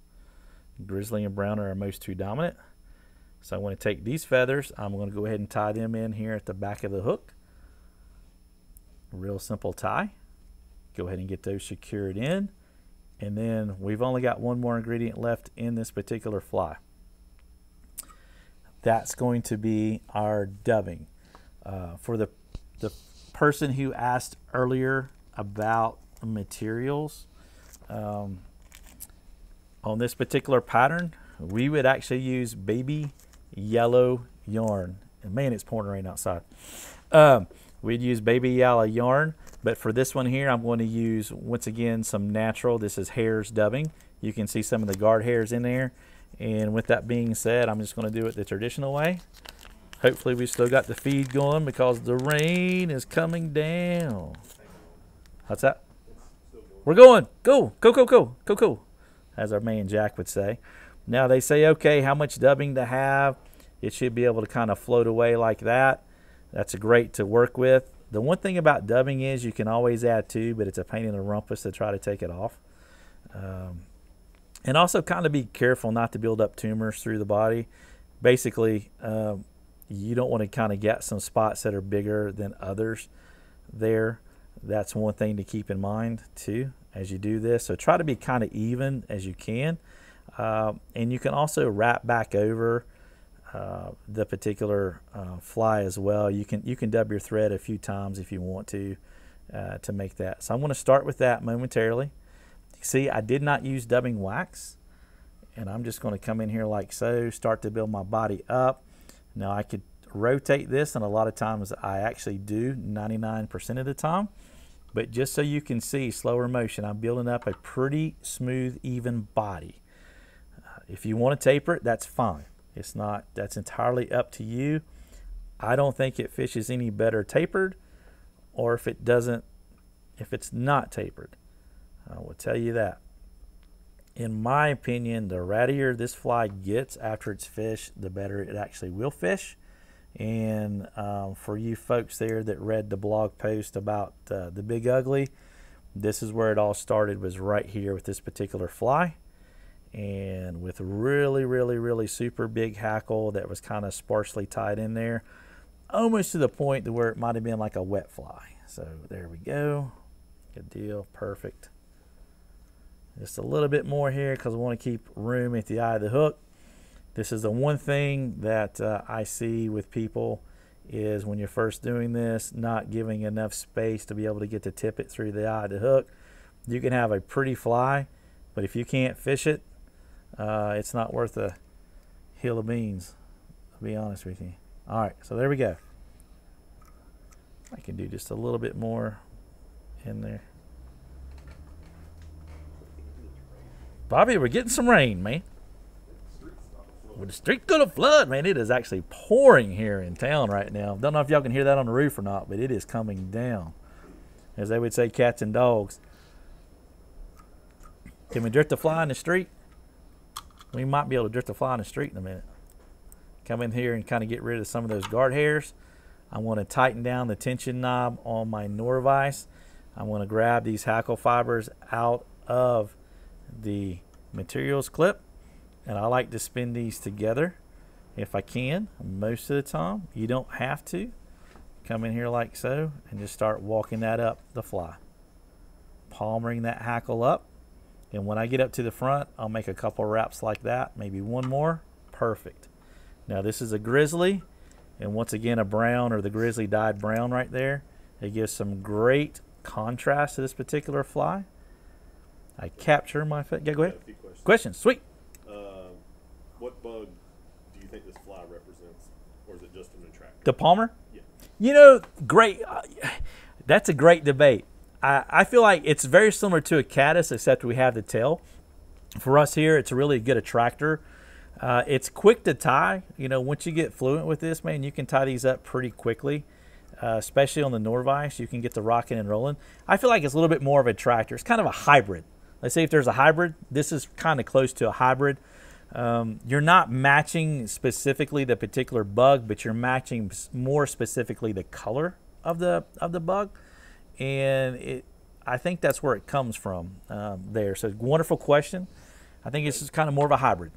Grizzly and brown are our most two dominant. So I'm going to take these feathers. I'm going to go ahead and tie them in here at the back of the hook. Real simple tie. Go ahead and get those secured in. And then we've only got one more ingredient left in this particular fly. that's going to be our dubbing. Uh, for the, the person who asked earlier about materials, um, on this particular pattern, we would actually use baby yellow yarn. And man, it's pouring rain outside. Um, we'd use baby yellow yarn, but for this one here, I'm going to use, once again, some natural. This is hare's dubbing. You can see some of the guard hairs in there. And with that being said, I'm just going to do it the traditional way. Hopefully we still got the feed going because the rain is coming down. What's that? We're going. Go, go, go, go, go, go, as our man Jack would say. Now they say, okay, how much dubbing to have? It should be able to kind of float away like that. That's great to work with. The one thing about dubbing is you can always add to, but it's a pain in the rumpus to try to take it off. Um, and also kind of be careful not to build up tumors through the body. Basically, um, you don't want to kind of get some spots that are bigger than others there. That's one thing to keep in mind too as you do this. So try to be kind of even as you can. Uh, and you can also wrap back over uh, the particular uh, fly as well. You can you can dub your thread a few times if you want to uh, to make that. So I'm going to start with that momentarily. See, I did not use dubbing wax, and I'm just going to come in here like so, start to build my body up. Now I could rotate this, and a lot of times I actually do 99% of the time. But just so you can see slower motion, I'm building up a pretty smooth, even body. If you want to taper it, that's fine. It's not, that's entirely up to you. I don't think it fishes any better tapered or if it doesn't, if it's not tapered. I will tell you that. In my opinion, the rattier this fly gets after it's fished, the better it actually will fish. And um, for you folks there that read the blog post about uh, the Big Ugly, this is where it all started was right here with this particular fly and with really really really super big hackle that was kind of sparsely tied in there almost to the point to where it might have been like a wet fly. So there we go. Good deal. Perfect. Just a little bit more here because I want to keep room at the eye of the hook. This is the one thing that uh, I see with people is when you're first doing this, not giving enough space to be able to get the tippet through the eye of the hook. You can have a pretty fly, but if you can't fish it, uh, it's not worth a hill of beans, to be honest with you. All right, so there we go. I can do just a little bit more in there. Bobby, we're getting some rain, man. Well, the street's gonna flood, man. It is actually pouring here in town right now. Don't know if y'all can hear that on the roof or not, but it is coming down. As they would say, cats and dogs. Can we drift a fly in the street? We might be able to drift a fly in the street in a minute. Come in here and kind of get rid of some of those guard hairs. I want to tighten down the tension knob on my Norvise. I want to grab these hackle fibers out of the materials clip and I like to spin these together if I can most of the time you don't have to come in here like so and just start walking that up the fly palmering that hackle up and when I get up to the front I'll make a couple wraps like that maybe one more perfect now this is a grizzly and once again a brown or the grizzly dyed brown right there it gives some great contrast to this particular fly I capture my yeah, go ahead questions. questions sweet what bug do you think this fly represents, or is it just an attractor? The Palmer? Yeah. You know, great. Uh, that's a great debate. I, I feel like it's very similar to a caddis, except we have the tail. For us here, it's a really good attractor. Uh, it's quick to tie. You know, once you get fluent with this, man, you can tie these up pretty quickly. Uh, especially on the Norvise, you can get the rocking and rolling. I feel like it's a little bit more of a tractor. It's kind of a hybrid. Let's say if there's a hybrid, this is kind of close to a hybrid. Um, you're not matching specifically the particular bug, but you're matching more specifically the color of the of the bug, and it. I think that's where it comes from um, there. So wonderful question. I think it's just kind of more of a hybrid.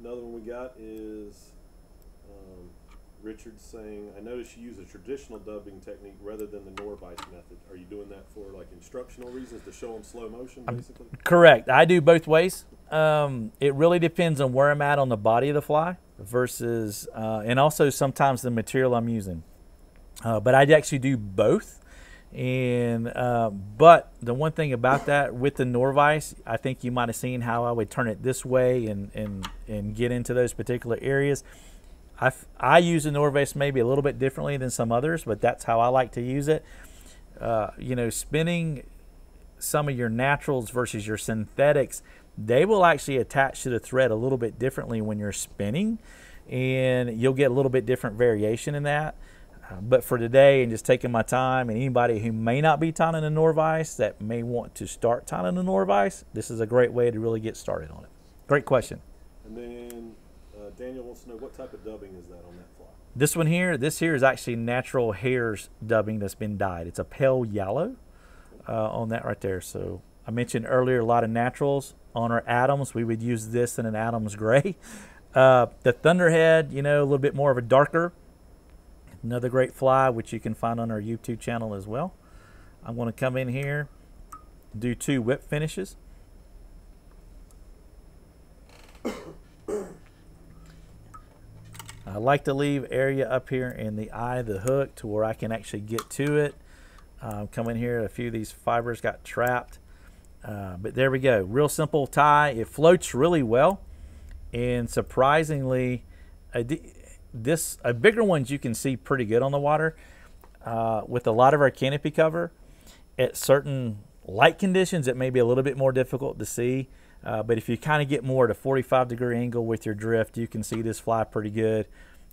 Another one we got is um, Richard's saying, I noticed you use a traditional dubbing technique rather than the Norvise method. Are you doing that for like instructional reasons to show them slow motion, basically? Correct. I do both ways. Um, it really depends on where I'm at on the body of the fly versus, uh, and also sometimes the material I'm using. Uh, but I actually do both. And uh, but the one thing about that with the Norvise, I think you might have seen how I would turn it this way and and and get into those particular areas. I, I use the Norvise maybe a little bit differently than some others, but that's how I like to use it. Uh, you know, spinning some of your naturals versus your synthetics, they will actually attach to the thread a little bit differently when you're spinning, and you'll get a little bit different variation in that. Uh, but for today, and just taking my time, and anybody who may not be tying a Norvise that may want to start tying a Norvise, this is a great way to really get started on it. Great question. And then uh, Daniel wants to know what type of dubbing is that on that fly? This one here, this here is actually natural hare's dubbing that's been dyed. It's a pale yellow uh, on that right there. So I mentioned earlier a lot of naturals on our Adams. We would use this in an Adams gray. [laughs] Uh, the Thunderhead, you know, a little bit more of a darker. Another great fly, which you can find on our YouTube channel as well. I'm going to come in here, do two whip finishes. [coughs] I like to leave area up here in the eye of the hook to where I can actually get to it. Um, come in here, a few of these fibers got trapped. Uh, but there we go. Real simple tie. It floats really well. And surprisingly, this a bigger ones you can see pretty good on the water. Uh, with a lot of our canopy cover, at certain light conditions, it may be a little bit more difficult to see. Uh, but if you kind of get more at a 45 degree angle with your drift, you can see this fly pretty good.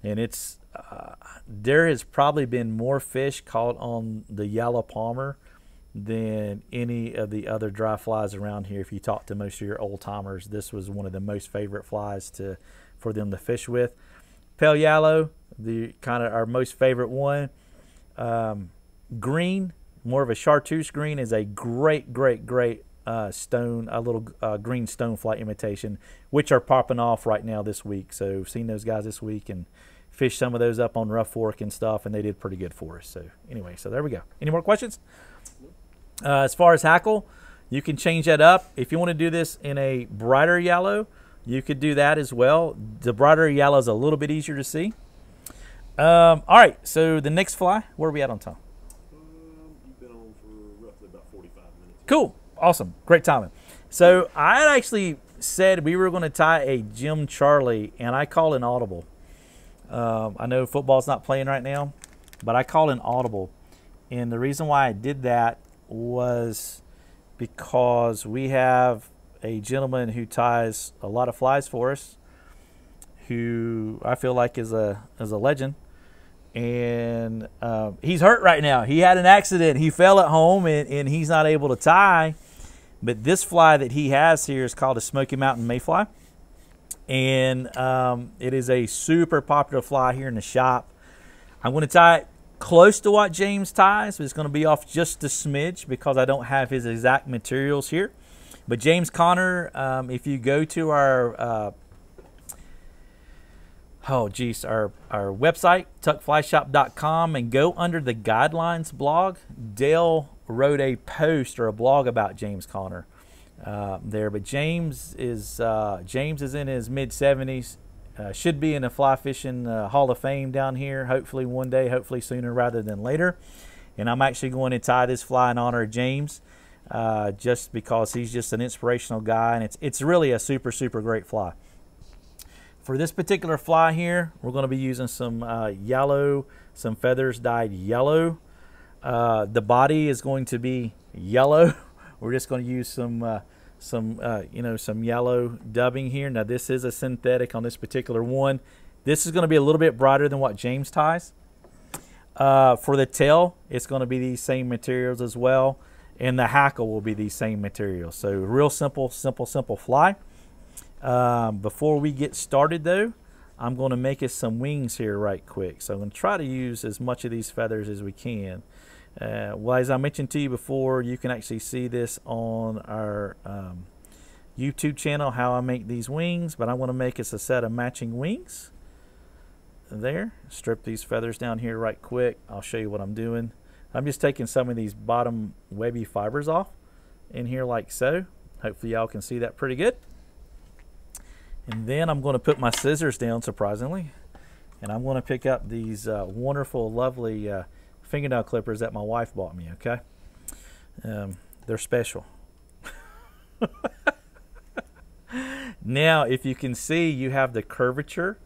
And it's uh, there has probably been more fish caught on the yellow palmer than any of the other dry flies around here. If you talk to most of your old timers, this was one of the most favorite flies to for them to fish with. Pale yellow, the kind of our most favorite one. Um, green, more of a chartreuse green, is a great, great, great uh, stone, a little uh, green stonefly imitation, which are popping off right now this week. So seen those guys this week and fished some of those up on rough fork and stuff, and they did pretty good for us. So anyway, so there we go. Any more questions? Uh, as far as hackle, you can change that up. If you want to do this in a brighter yellow, you could do that as well. The brighter yellow is a little bit easier to see. Um, all right, so the next fly, where are we at on time? You've been on for roughly about 45 minutes. Cool. Awesome. Great timing. So I had actually said we were going to tie a Jim Charlie, and I call an audible. Um, I know football's not playing right now, but I called an audible. And the reason why I did that was because we have a gentleman who ties a lot of flies for us, who I feel like is a is a legend, and uh, he's hurt right now. He had an accident. He fell at home, and, and he's not able to tie. But this fly that he has here is called a Smoky Mountain Mayfly, and um, it is a super popular fly here in the shop. I'm going to tie it close to what James ties, but it's going to be off just a smidge because I don't have his exact materials here. But James Conner, um, if you go to our uh, oh geez, our our website tuckflyshop.com and go under the guidelines blog, Dale wrote a post or a blog about James Conner uh, there. But James is uh, James is in his mid 70s. Uh, should be in the fly fishing uh, Hall of Fame down here. Hopefully one day, hopefully sooner rather than later. And I'm actually going to tie this fly in honor of James, uh, just because he's just an inspirational guy, and it's it's really a super super great fly. For this particular fly here, we're going to be using some uh, yellow, some feathers dyed yellow. Uh, the body is going to be yellow. [laughs] We're just going to use some uh, some uh, you know some yellow dubbing here. Now this is a synthetic on this particular one. This is going to be a little bit brighter than what James ties. Uh, for the tail, it's going to be these same materials as well, and the hackle will be these same materials. So real simple, simple, simple fly. Um, before we get started though, I'm going to make us some wings here right quick. So I'm going to try to use as much of these feathers as we can. Uh, well, as I mentioned to you before, you can actually see this on our um, YouTube channel, how I make these wings, but I want to make us a set of matching wings. there. Strip these feathers down here right quick. I'll show you what I'm doing. I'm just taking some of these bottom webby fibers off in here like so. Hopefully y'all can see that pretty good. And then I'm going to put my scissors down, surprisingly. And I'm going to pick up these uh, wonderful, lovely uh, fingernail clippers that my wife bought me, okay? Um, they're special. [laughs] now, if you can see, you have the curvature.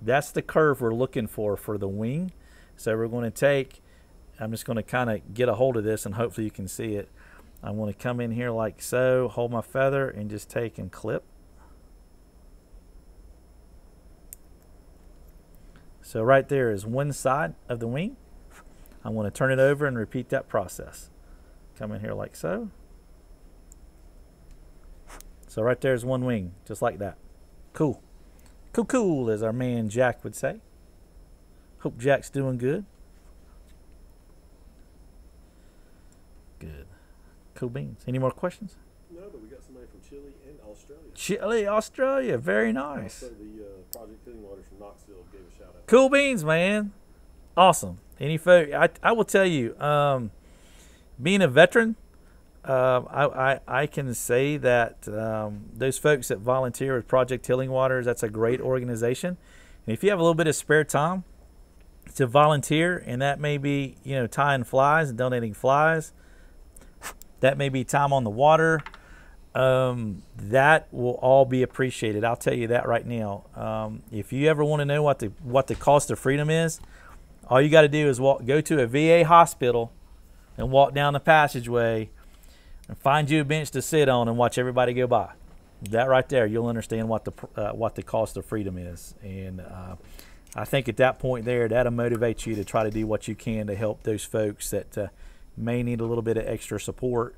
That's the curve we're looking for for the wing. So we're going to take, I'm just going to kind of get a hold of this and hopefully you can see it. I'm going to come in here like so, hold my feather and just take and clip. So right there is one side of the wing. I'm going to turn it over and repeat that process. Come in here like so. So right there is one wing, just like that. Cool. Cool, cool, as our man Jack would say. Hope Jack's doing good. Good. Cool beans. Any more questions? No, but we got somebody from Chile and Australia. Chile, Australia. Very nice. Also, the uh, Project Waters from Knoxville gave a shout out. Cool beans, man. Awesome. Any folk, I, I will tell you, um, being a veteran, uh, I, I, I can say that um, those folks that volunteer with Project Healing Waters, that's a great organization. And if you have a little bit of spare time to volunteer, and that may be, you know, tying flies and donating flies, that may be time on the water, um, that will all be appreciated. I'll tell you that right now. Um, if you ever want to know what the what the cost of freedom is, all you got to do is walk, go to a VA hospital and walk down the passageway and find you a bench to sit on and watch everybody go by. That right there, you'll understand what the uh, what the cost of freedom is. And uh, I think at that point there, that'll motivate you to try to do what you can to help those folks that uh, may need a little bit of extra support.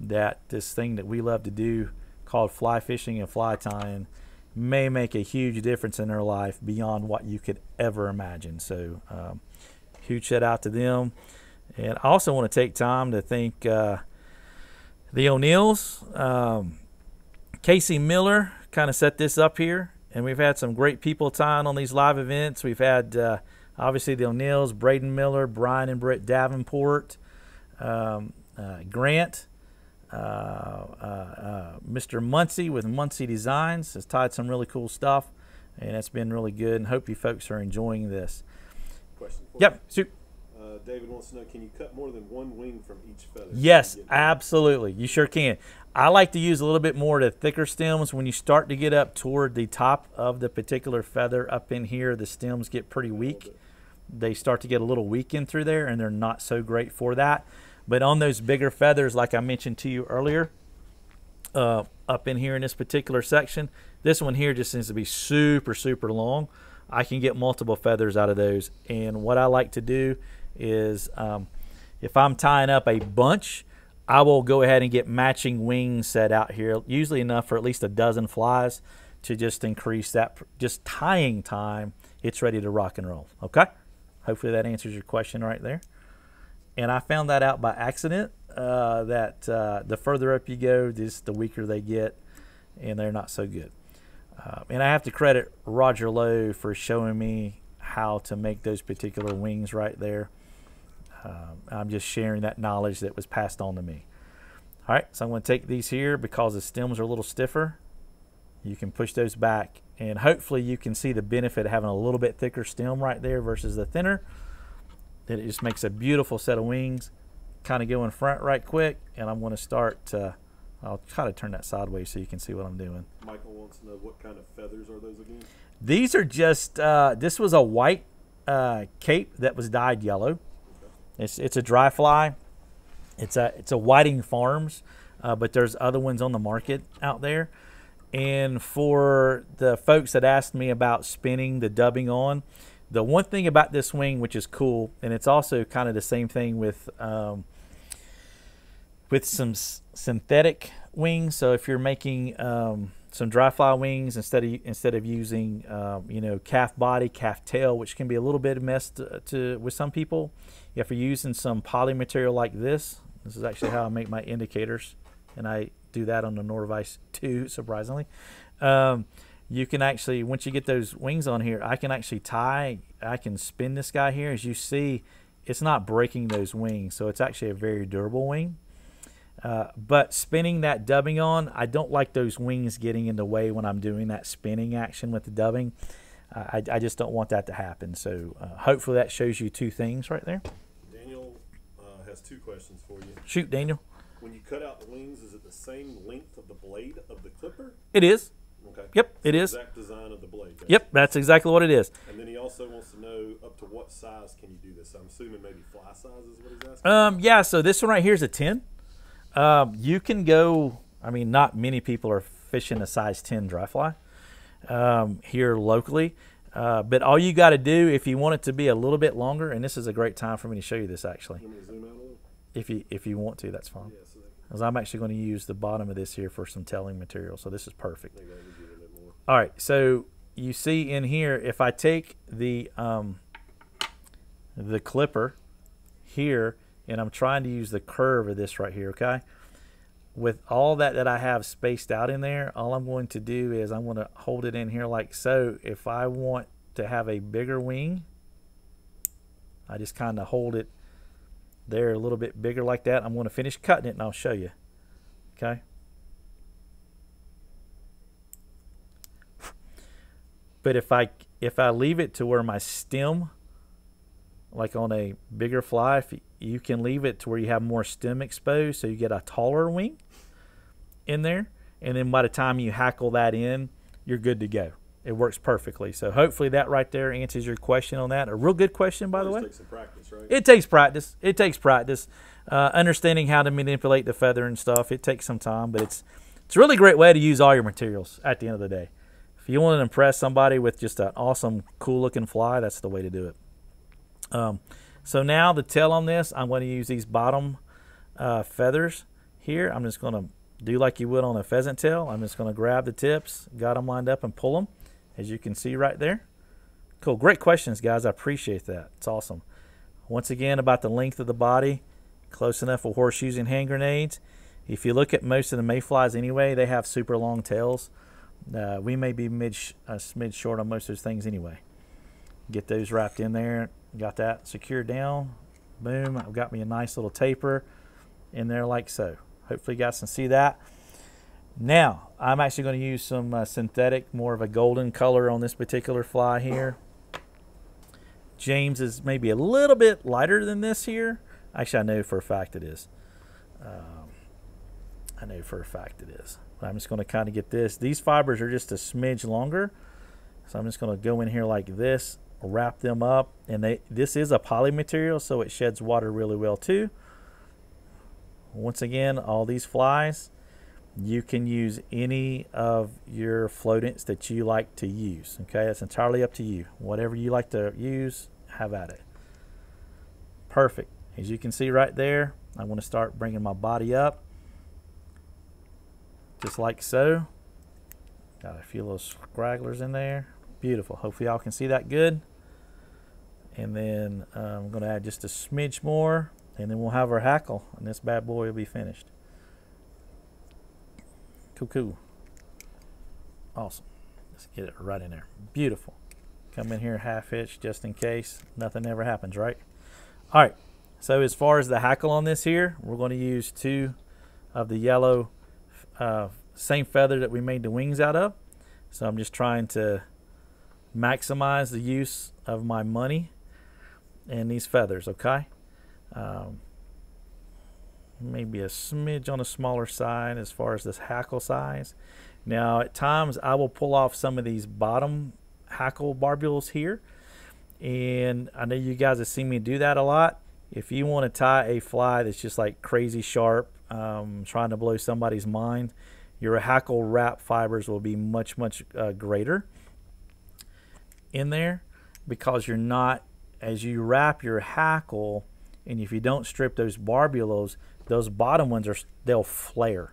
That this thing that we love to do, called fly fishing and fly tying, may make a huge difference in their life beyond what you could ever imagine. So, um, huge shout out to them. And I also want to take time to thank uh, the O'Neills. Um, Casey Miller kind of set this up here, and we've had some great people tying on these live events. We've had uh, obviously the O'Neills, Braden Miller, Brian and Britt Davenport, um, uh, Grant. Uh, uh, uh, Mr. Muncie with Muncie Designs has tied some really cool stuff, and it's been really good. And hope you folks are enjoying this. Question for Yep, shoot. you. Uh, David wants to know: Can you cut more than one wing from each feather? Yes, You absolutely. You sure can. I like to use a little bit more of the thicker stems. When you start to get up toward the top of the particular feather up in here, the stems get pretty weak. They start to get a little weak in through there, and they're not so great for that. But on those bigger feathers, like I mentioned to you earlier, uh, up in here in this particular section, this one here just seems to be super, super long. I can get multiple feathers out of those. And what I like to do is um, if I'm tying up a bunch, I will go ahead and get matching wings set out here, usually enough for at least a dozen flies to just increase that just tying time. It's ready to rock and roll. Okay? Hopefully that answers your question right there. And I found that out by accident uh, that uh, the further up you go, just the weaker they get, and they're not so good. Uh, and I have to credit Roger Lowe for showing me how to make those particular wings right there. Um, I'm just sharing that knowledge that was passed on to me. All right, so I'm going to take these here because the stems are a little stiffer. You can push those back, and hopefully you can see the benefit of having a little bit thicker stem right there versus the thinner. That it just makes a beautiful set of wings. Kind of go in front right quick, and I'm going to start. Uh, I'll kind of turn that sideways so you can see what I'm doing. Michael wants to know what kind of feathers are those again? These are just. Uh, this was a white uh, cape that was dyed yellow. It's it's a dry fly. It's a it's a Whiting Farms, uh, but there's other ones on the market out there. And for the folks that asked me about spinning the dubbing on, the one thing about this wing, which is cool, and it's also kind of the same thing with um, with some synthetic wings. So if you're making um, some dry fly wings instead of instead of using um, you know calf body, calf tail, which can be a little bit messed to, to with some people, if you're using some poly material like this, this is actually how I make my indicators, and I do that on the Norvise too, [laughs] surprisingly. Um, you can actually once you get those wings on here, I can actually tie. I can spin this guy here. As you see, it's not breaking those wings, so it's actually a very durable wing. Uh, but spinning that dubbing on, I don't like those wings getting in the way when I'm doing that spinning action with the dubbing. Uh, I, I, just don't want that to happen. So uh, hopefully that shows you two things right there. Daniel uh, has two questions for you. Shoot, Daniel. When you cut out the wings, the same length of the blade of the clipper? It is. Okay. Yep, it is. Exact design of the blade. Yep, that's exactly what it is. And then he also wants to know up to what size can you do this? I'm assuming maybe fly size is what he's asking. Um, yeah. So this one right here is a ten. Um, you can go. I mean, not many people are fishing a size ten dry fly um, here locally. Uh, but all you got to do if you want it to be a little bit longer, and this is a great time for me to show you this actually. You if you if you want to, that's fine. Yeah, so Because I'm actually going to use the bottom of this here for some tailing material, so this is perfect. All right, so you see in here, if I take the um, the clipper here and I'm trying to use the curve of this right here, okay? With all that that I have spaced out in there, all I'm going to do is I'm going to hold it in here like so. If I want to have a bigger wing, I just kind of hold it there a little bit bigger like that. I'm going to finish cutting it and I'll show you, okay? But if I if I leave it to where my stem like on a bigger fly, if you can leave it to where you have more stem exposed, so you get a taller wing in there, and then by the time you hackle that in, you're good to go. It works perfectly. So hopefully that right there answers your question on that. A real good question, by it the way. Takes practice, right? It takes practice. It takes practice. Uh, understanding how to manipulate the feather and stuff. It takes some time, but it's it's a really great way to use all your materials at the end of the day. If you want to impress somebody with just an awesome, cool looking fly, that's the way to do it. Um, so now the tail on this, I'm going to use these bottom uh, feathers here. I'm just going to do like you would on a pheasant tail. I'm just going to grab the tips, got them lined up and pull them, as you can see right there. Cool. Great questions, guys. I appreciate that. It's awesome. Once again, about the length of the body, close enough for horseshoes and hand grenades. If you look at most of the mayflies anyway, they have super long tails. Uh, we may be mid, a smidge short on most of those things anyway. Get those wrapped in there Got that secured down. Boom. I've got me a nice little taper in there like so. Hopefully you guys can see that. Now, I'm actually going to use some uh, synthetic, more of a golden color on this particular fly here. James is maybe a little bit lighter than this here. Actually, I know for a fact it is. Um, I know for a fact it is. But I'm just going to kind of get this. These fibers are just a smidge longer. So I'm just going to go in here like this wrap them up and they this is a poly material so it sheds water really well too once again all these flies you can use any of your floatants that you like to use okay? It's entirely up to you. Whatever you like to use have at it. Perfect. As you can see right there I'm going to start bringing my body up. Just like so. Got a few little scragglers in there. Beautiful. Hopefully y'all can see that good. And then uh, I'm going to add just a smidge more and then we'll have our hackle and this bad boy will be finished cool cool. Awesome. Let's get it right in there. Beautiful. Come in here half hitch just in case. Nothing ever happens right? All right. So as far as the hackle on this here we're going to use two of the yellow uh, same feather that we made the wings out of. So I'm just trying to maximize the use of my money and these feathers, okay? Um, maybe a smidge on the smaller side as far as this hackle size. Now, at times, I will pull off some of these bottom hackle barbules here. And I know you guys have seen me do that a lot. If you want to tie a fly that's just like crazy sharp, um, trying to blow somebody's mind, your hackle wrap fibers will be much, much uh, greater in there because you're not as you wrap your hackle, and if you don't strip those barbules, those bottom ones are they'll flare.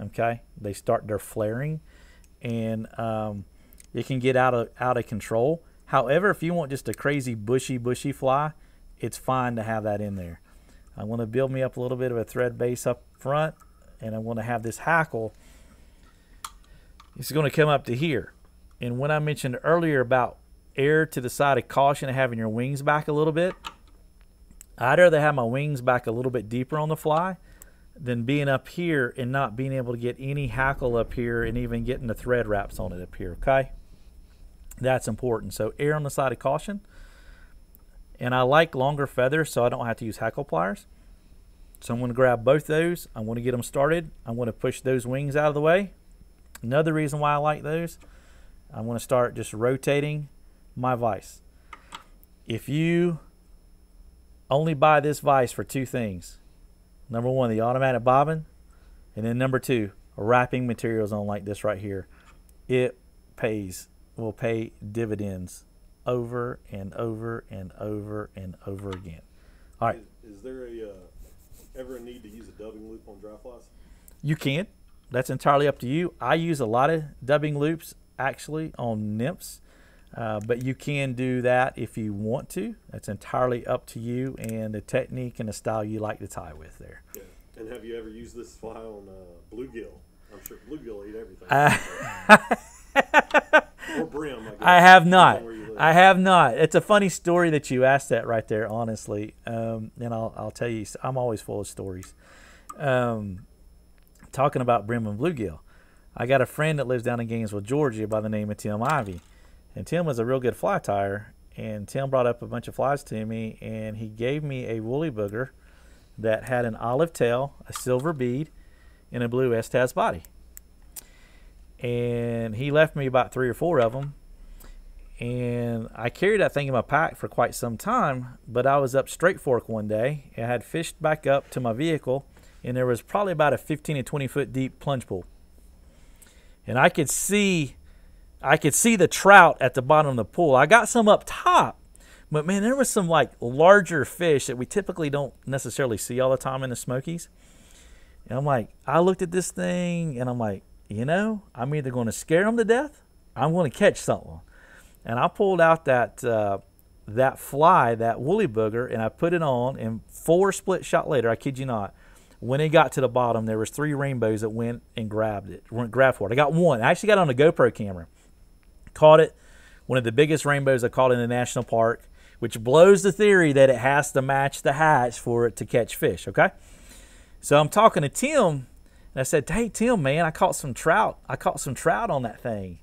Okay, they start their flaring, and um, it can get out of out of control. However, if you want just a crazy bushy bushy fly, it's fine to have that in there. I want to build me up a little bit of a thread base up front, and I want to have this hackle. It's going to come up to here. And when I mentioned earlier about err to the side of caution and having your wings back a little bit, I'd rather have my wings back a little bit deeper on the fly than being up here and not being able to get any hackle up here and even getting the thread wraps on it up here, okay? That's important. So err on the side of caution. And I like longer feathers so I don't have to use hackle pliers. So I'm going to grab both those. I want to get them started. I want to push those wings out of the way. Another reason why I like those, I want to start just rotating my vise. If you only buy this vise for two things, number one, the automatic bobbin, and then number two, wrapping materials on like this right here, it pays, will pay dividends over and over and over and over again. All right. Is, is there a uh, ever a need to use a dubbing loop on dry flies? You can. That's entirely up to you. I use a lot of dubbing loops actually on nymphs, uh, but you can do that if you want to. That's entirely up to you and the technique and the style you like to tie with there. Yeah. And have you ever used this fly on uh, bluegill? I'm sure bluegill eat everything. Uh, [laughs] or brim. I, [laughs] guess, I have not. on where you live. I have not. It's a funny story that you asked that right there, honestly. Um, and I'll, I'll tell you, I'm always full of stories. Um, talking about brim and bluegill, I got a friend that lives down in Gainesville, Georgia, by the name of Tim Ivy. And Tim was a real good fly tire. And Tim brought up a bunch of flies to me, and he gave me a woolly booger that had an olive tail, a silver bead, and a blue Estaz body. And he left me about three or four of them. And I carried that thing in my pack for quite some time, but I was up Straight Fork one day. I had fished back up to my vehicle, and there was probably about a 15 to 20 foot deep plunge pool. And I could see, I could see the trout at the bottom of the pool. I got some up top, but man, there was some like larger fish that we typically don't necessarily see all the time in the Smokies. And I'm like, I looked at this thing, and I'm like, you know, I'm either going to scare them to death, I'm going to catch something. And I pulled out that uh, that fly, that woolly booger, and I put it on. And four split shot later, I kid you not, when it got to the bottom, there was three rainbows that went and grabbed it, went grabbed for it. I got one. I actually got on a GoPro camera. Caught it, one of the biggest rainbows I caught in the national park, which blows the theory that it has to match the hatch for it to catch fish. Okay, so I'm talking to Tim, and I said, "Hey Tim, man, I caught some trout. I caught some trout on that thing."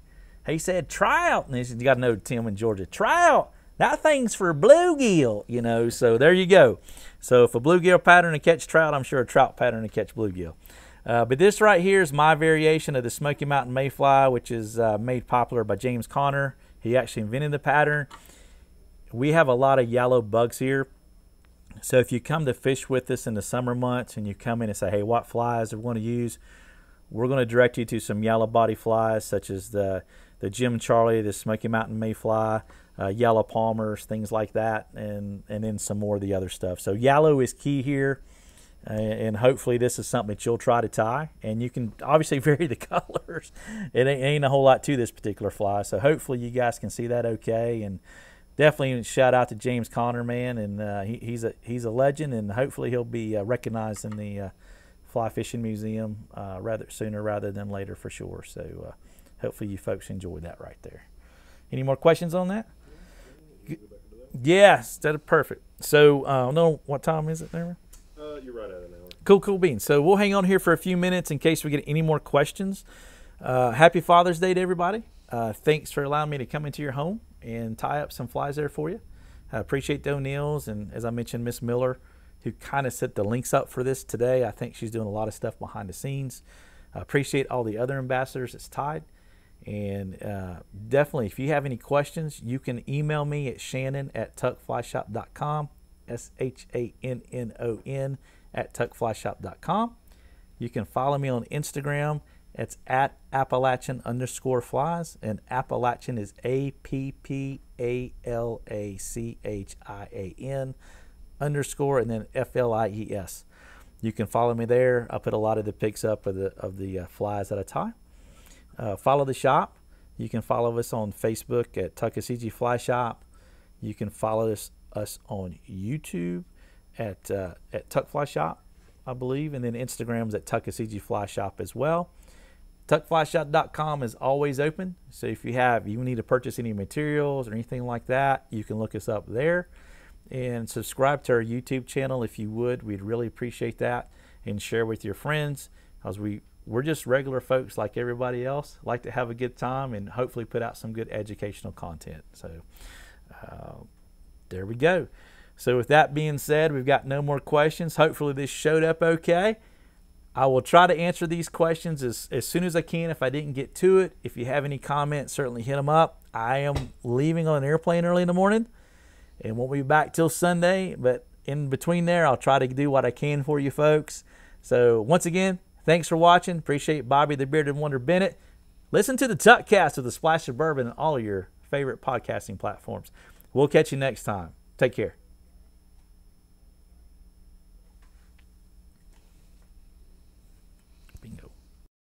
He said, "Try out," and he said, "You got to know Tim in Georgia. Try out. That thing's for bluegill, you know." So there you go. So if a bluegill pattern to catch trout, I'm sure a trout pattern to catch bluegill. Uh, but this right here is my variation of the Smoky Mountain Mayfly, which is uh, made popular by James Conner. He actually invented the pattern. We have a lot of yellow bugs here. So if you come to fish with us in the summer months and you come in and say, hey, what flies do we want to use? We're going to direct you to some yellow body flies such as the, the Jim Charley, the Smoky Mountain Mayfly, uh, yellow palmers, things like that, and, and then some more of the other stuff. So yellow is key here and hopefully this is something that you'll try to tie and you can [laughs] obviously vary the [laughs] colors. It ain't, a whole lot to this particular fly so hopefully you guys can see that okay and definitely shout out to james conner man and uh, he, he's a he's a legend and hopefully he'll be uh, recognized in the uh, fly fishing museum uh, rather sooner rather than later for sure so uh, hopefully you folks enjoy that right there. Any more questions on that? Yes that's perfect. So uh, i don't know what time is it there you're right at an hour. Cool, cool beans. So we'll hang on here for a few minutes in case we get any more questions. Uh, happy Father's Day to everybody. Uh, thanks for allowing me to come into your home and tie up some flies there for you. I appreciate the O'Neills and, as I mentioned, Miss Miller, who kind of set the links up for this today. I think she's doing a lot of stuff behind the scenes. I appreciate all the other ambassadors that's tied. And uh, definitely, if you have any questions, you can email me at shannon at tuckflyshop.com. S H A N N O N at tuckflyshop.com. You can follow me on Instagram. It's at Appalachian underscore flies, and Appalachian is A P P A L A C H I A N underscore and then F L I E S. You can follow me there. I put a lot of the pics up of the of the uh, flies that I tie. Uh, follow the shop. You can follow us on Facebook at Tuckaseegee Fly Shop. You can follow us us on YouTube at uh, at Tuck Fly Shop, I believe, and then Instagram's at Tuckaseegee Fly Shop as well. tuckflyshop.com is always open. So if you have you need to purchase any materials or anything like that, you can look us up there. And subscribe to our YouTube channel if you would. We'd really appreciate that. And share with your friends because we we're just regular folks like everybody else. Like to have a good time and hopefully put out some good educational content. So uh, there we go. So with that being said, we've got no more questions. Hopefully this showed up okay. I will try to answer these questions as, as soon as I can if I didn't get to it. If you have any comments, certainly hit them up. I am leaving on an airplane early in the morning and won't be back till Sunday. But in between there, I'll try to do what I can for you folks. So once again, thanks for watching. Appreciate Bobby the Bearded Wonder Bennett. Listen to the Tuckcast of the Splash of Bourbon and all of your favorite podcasting platforms. We'll catch you next time. Take care.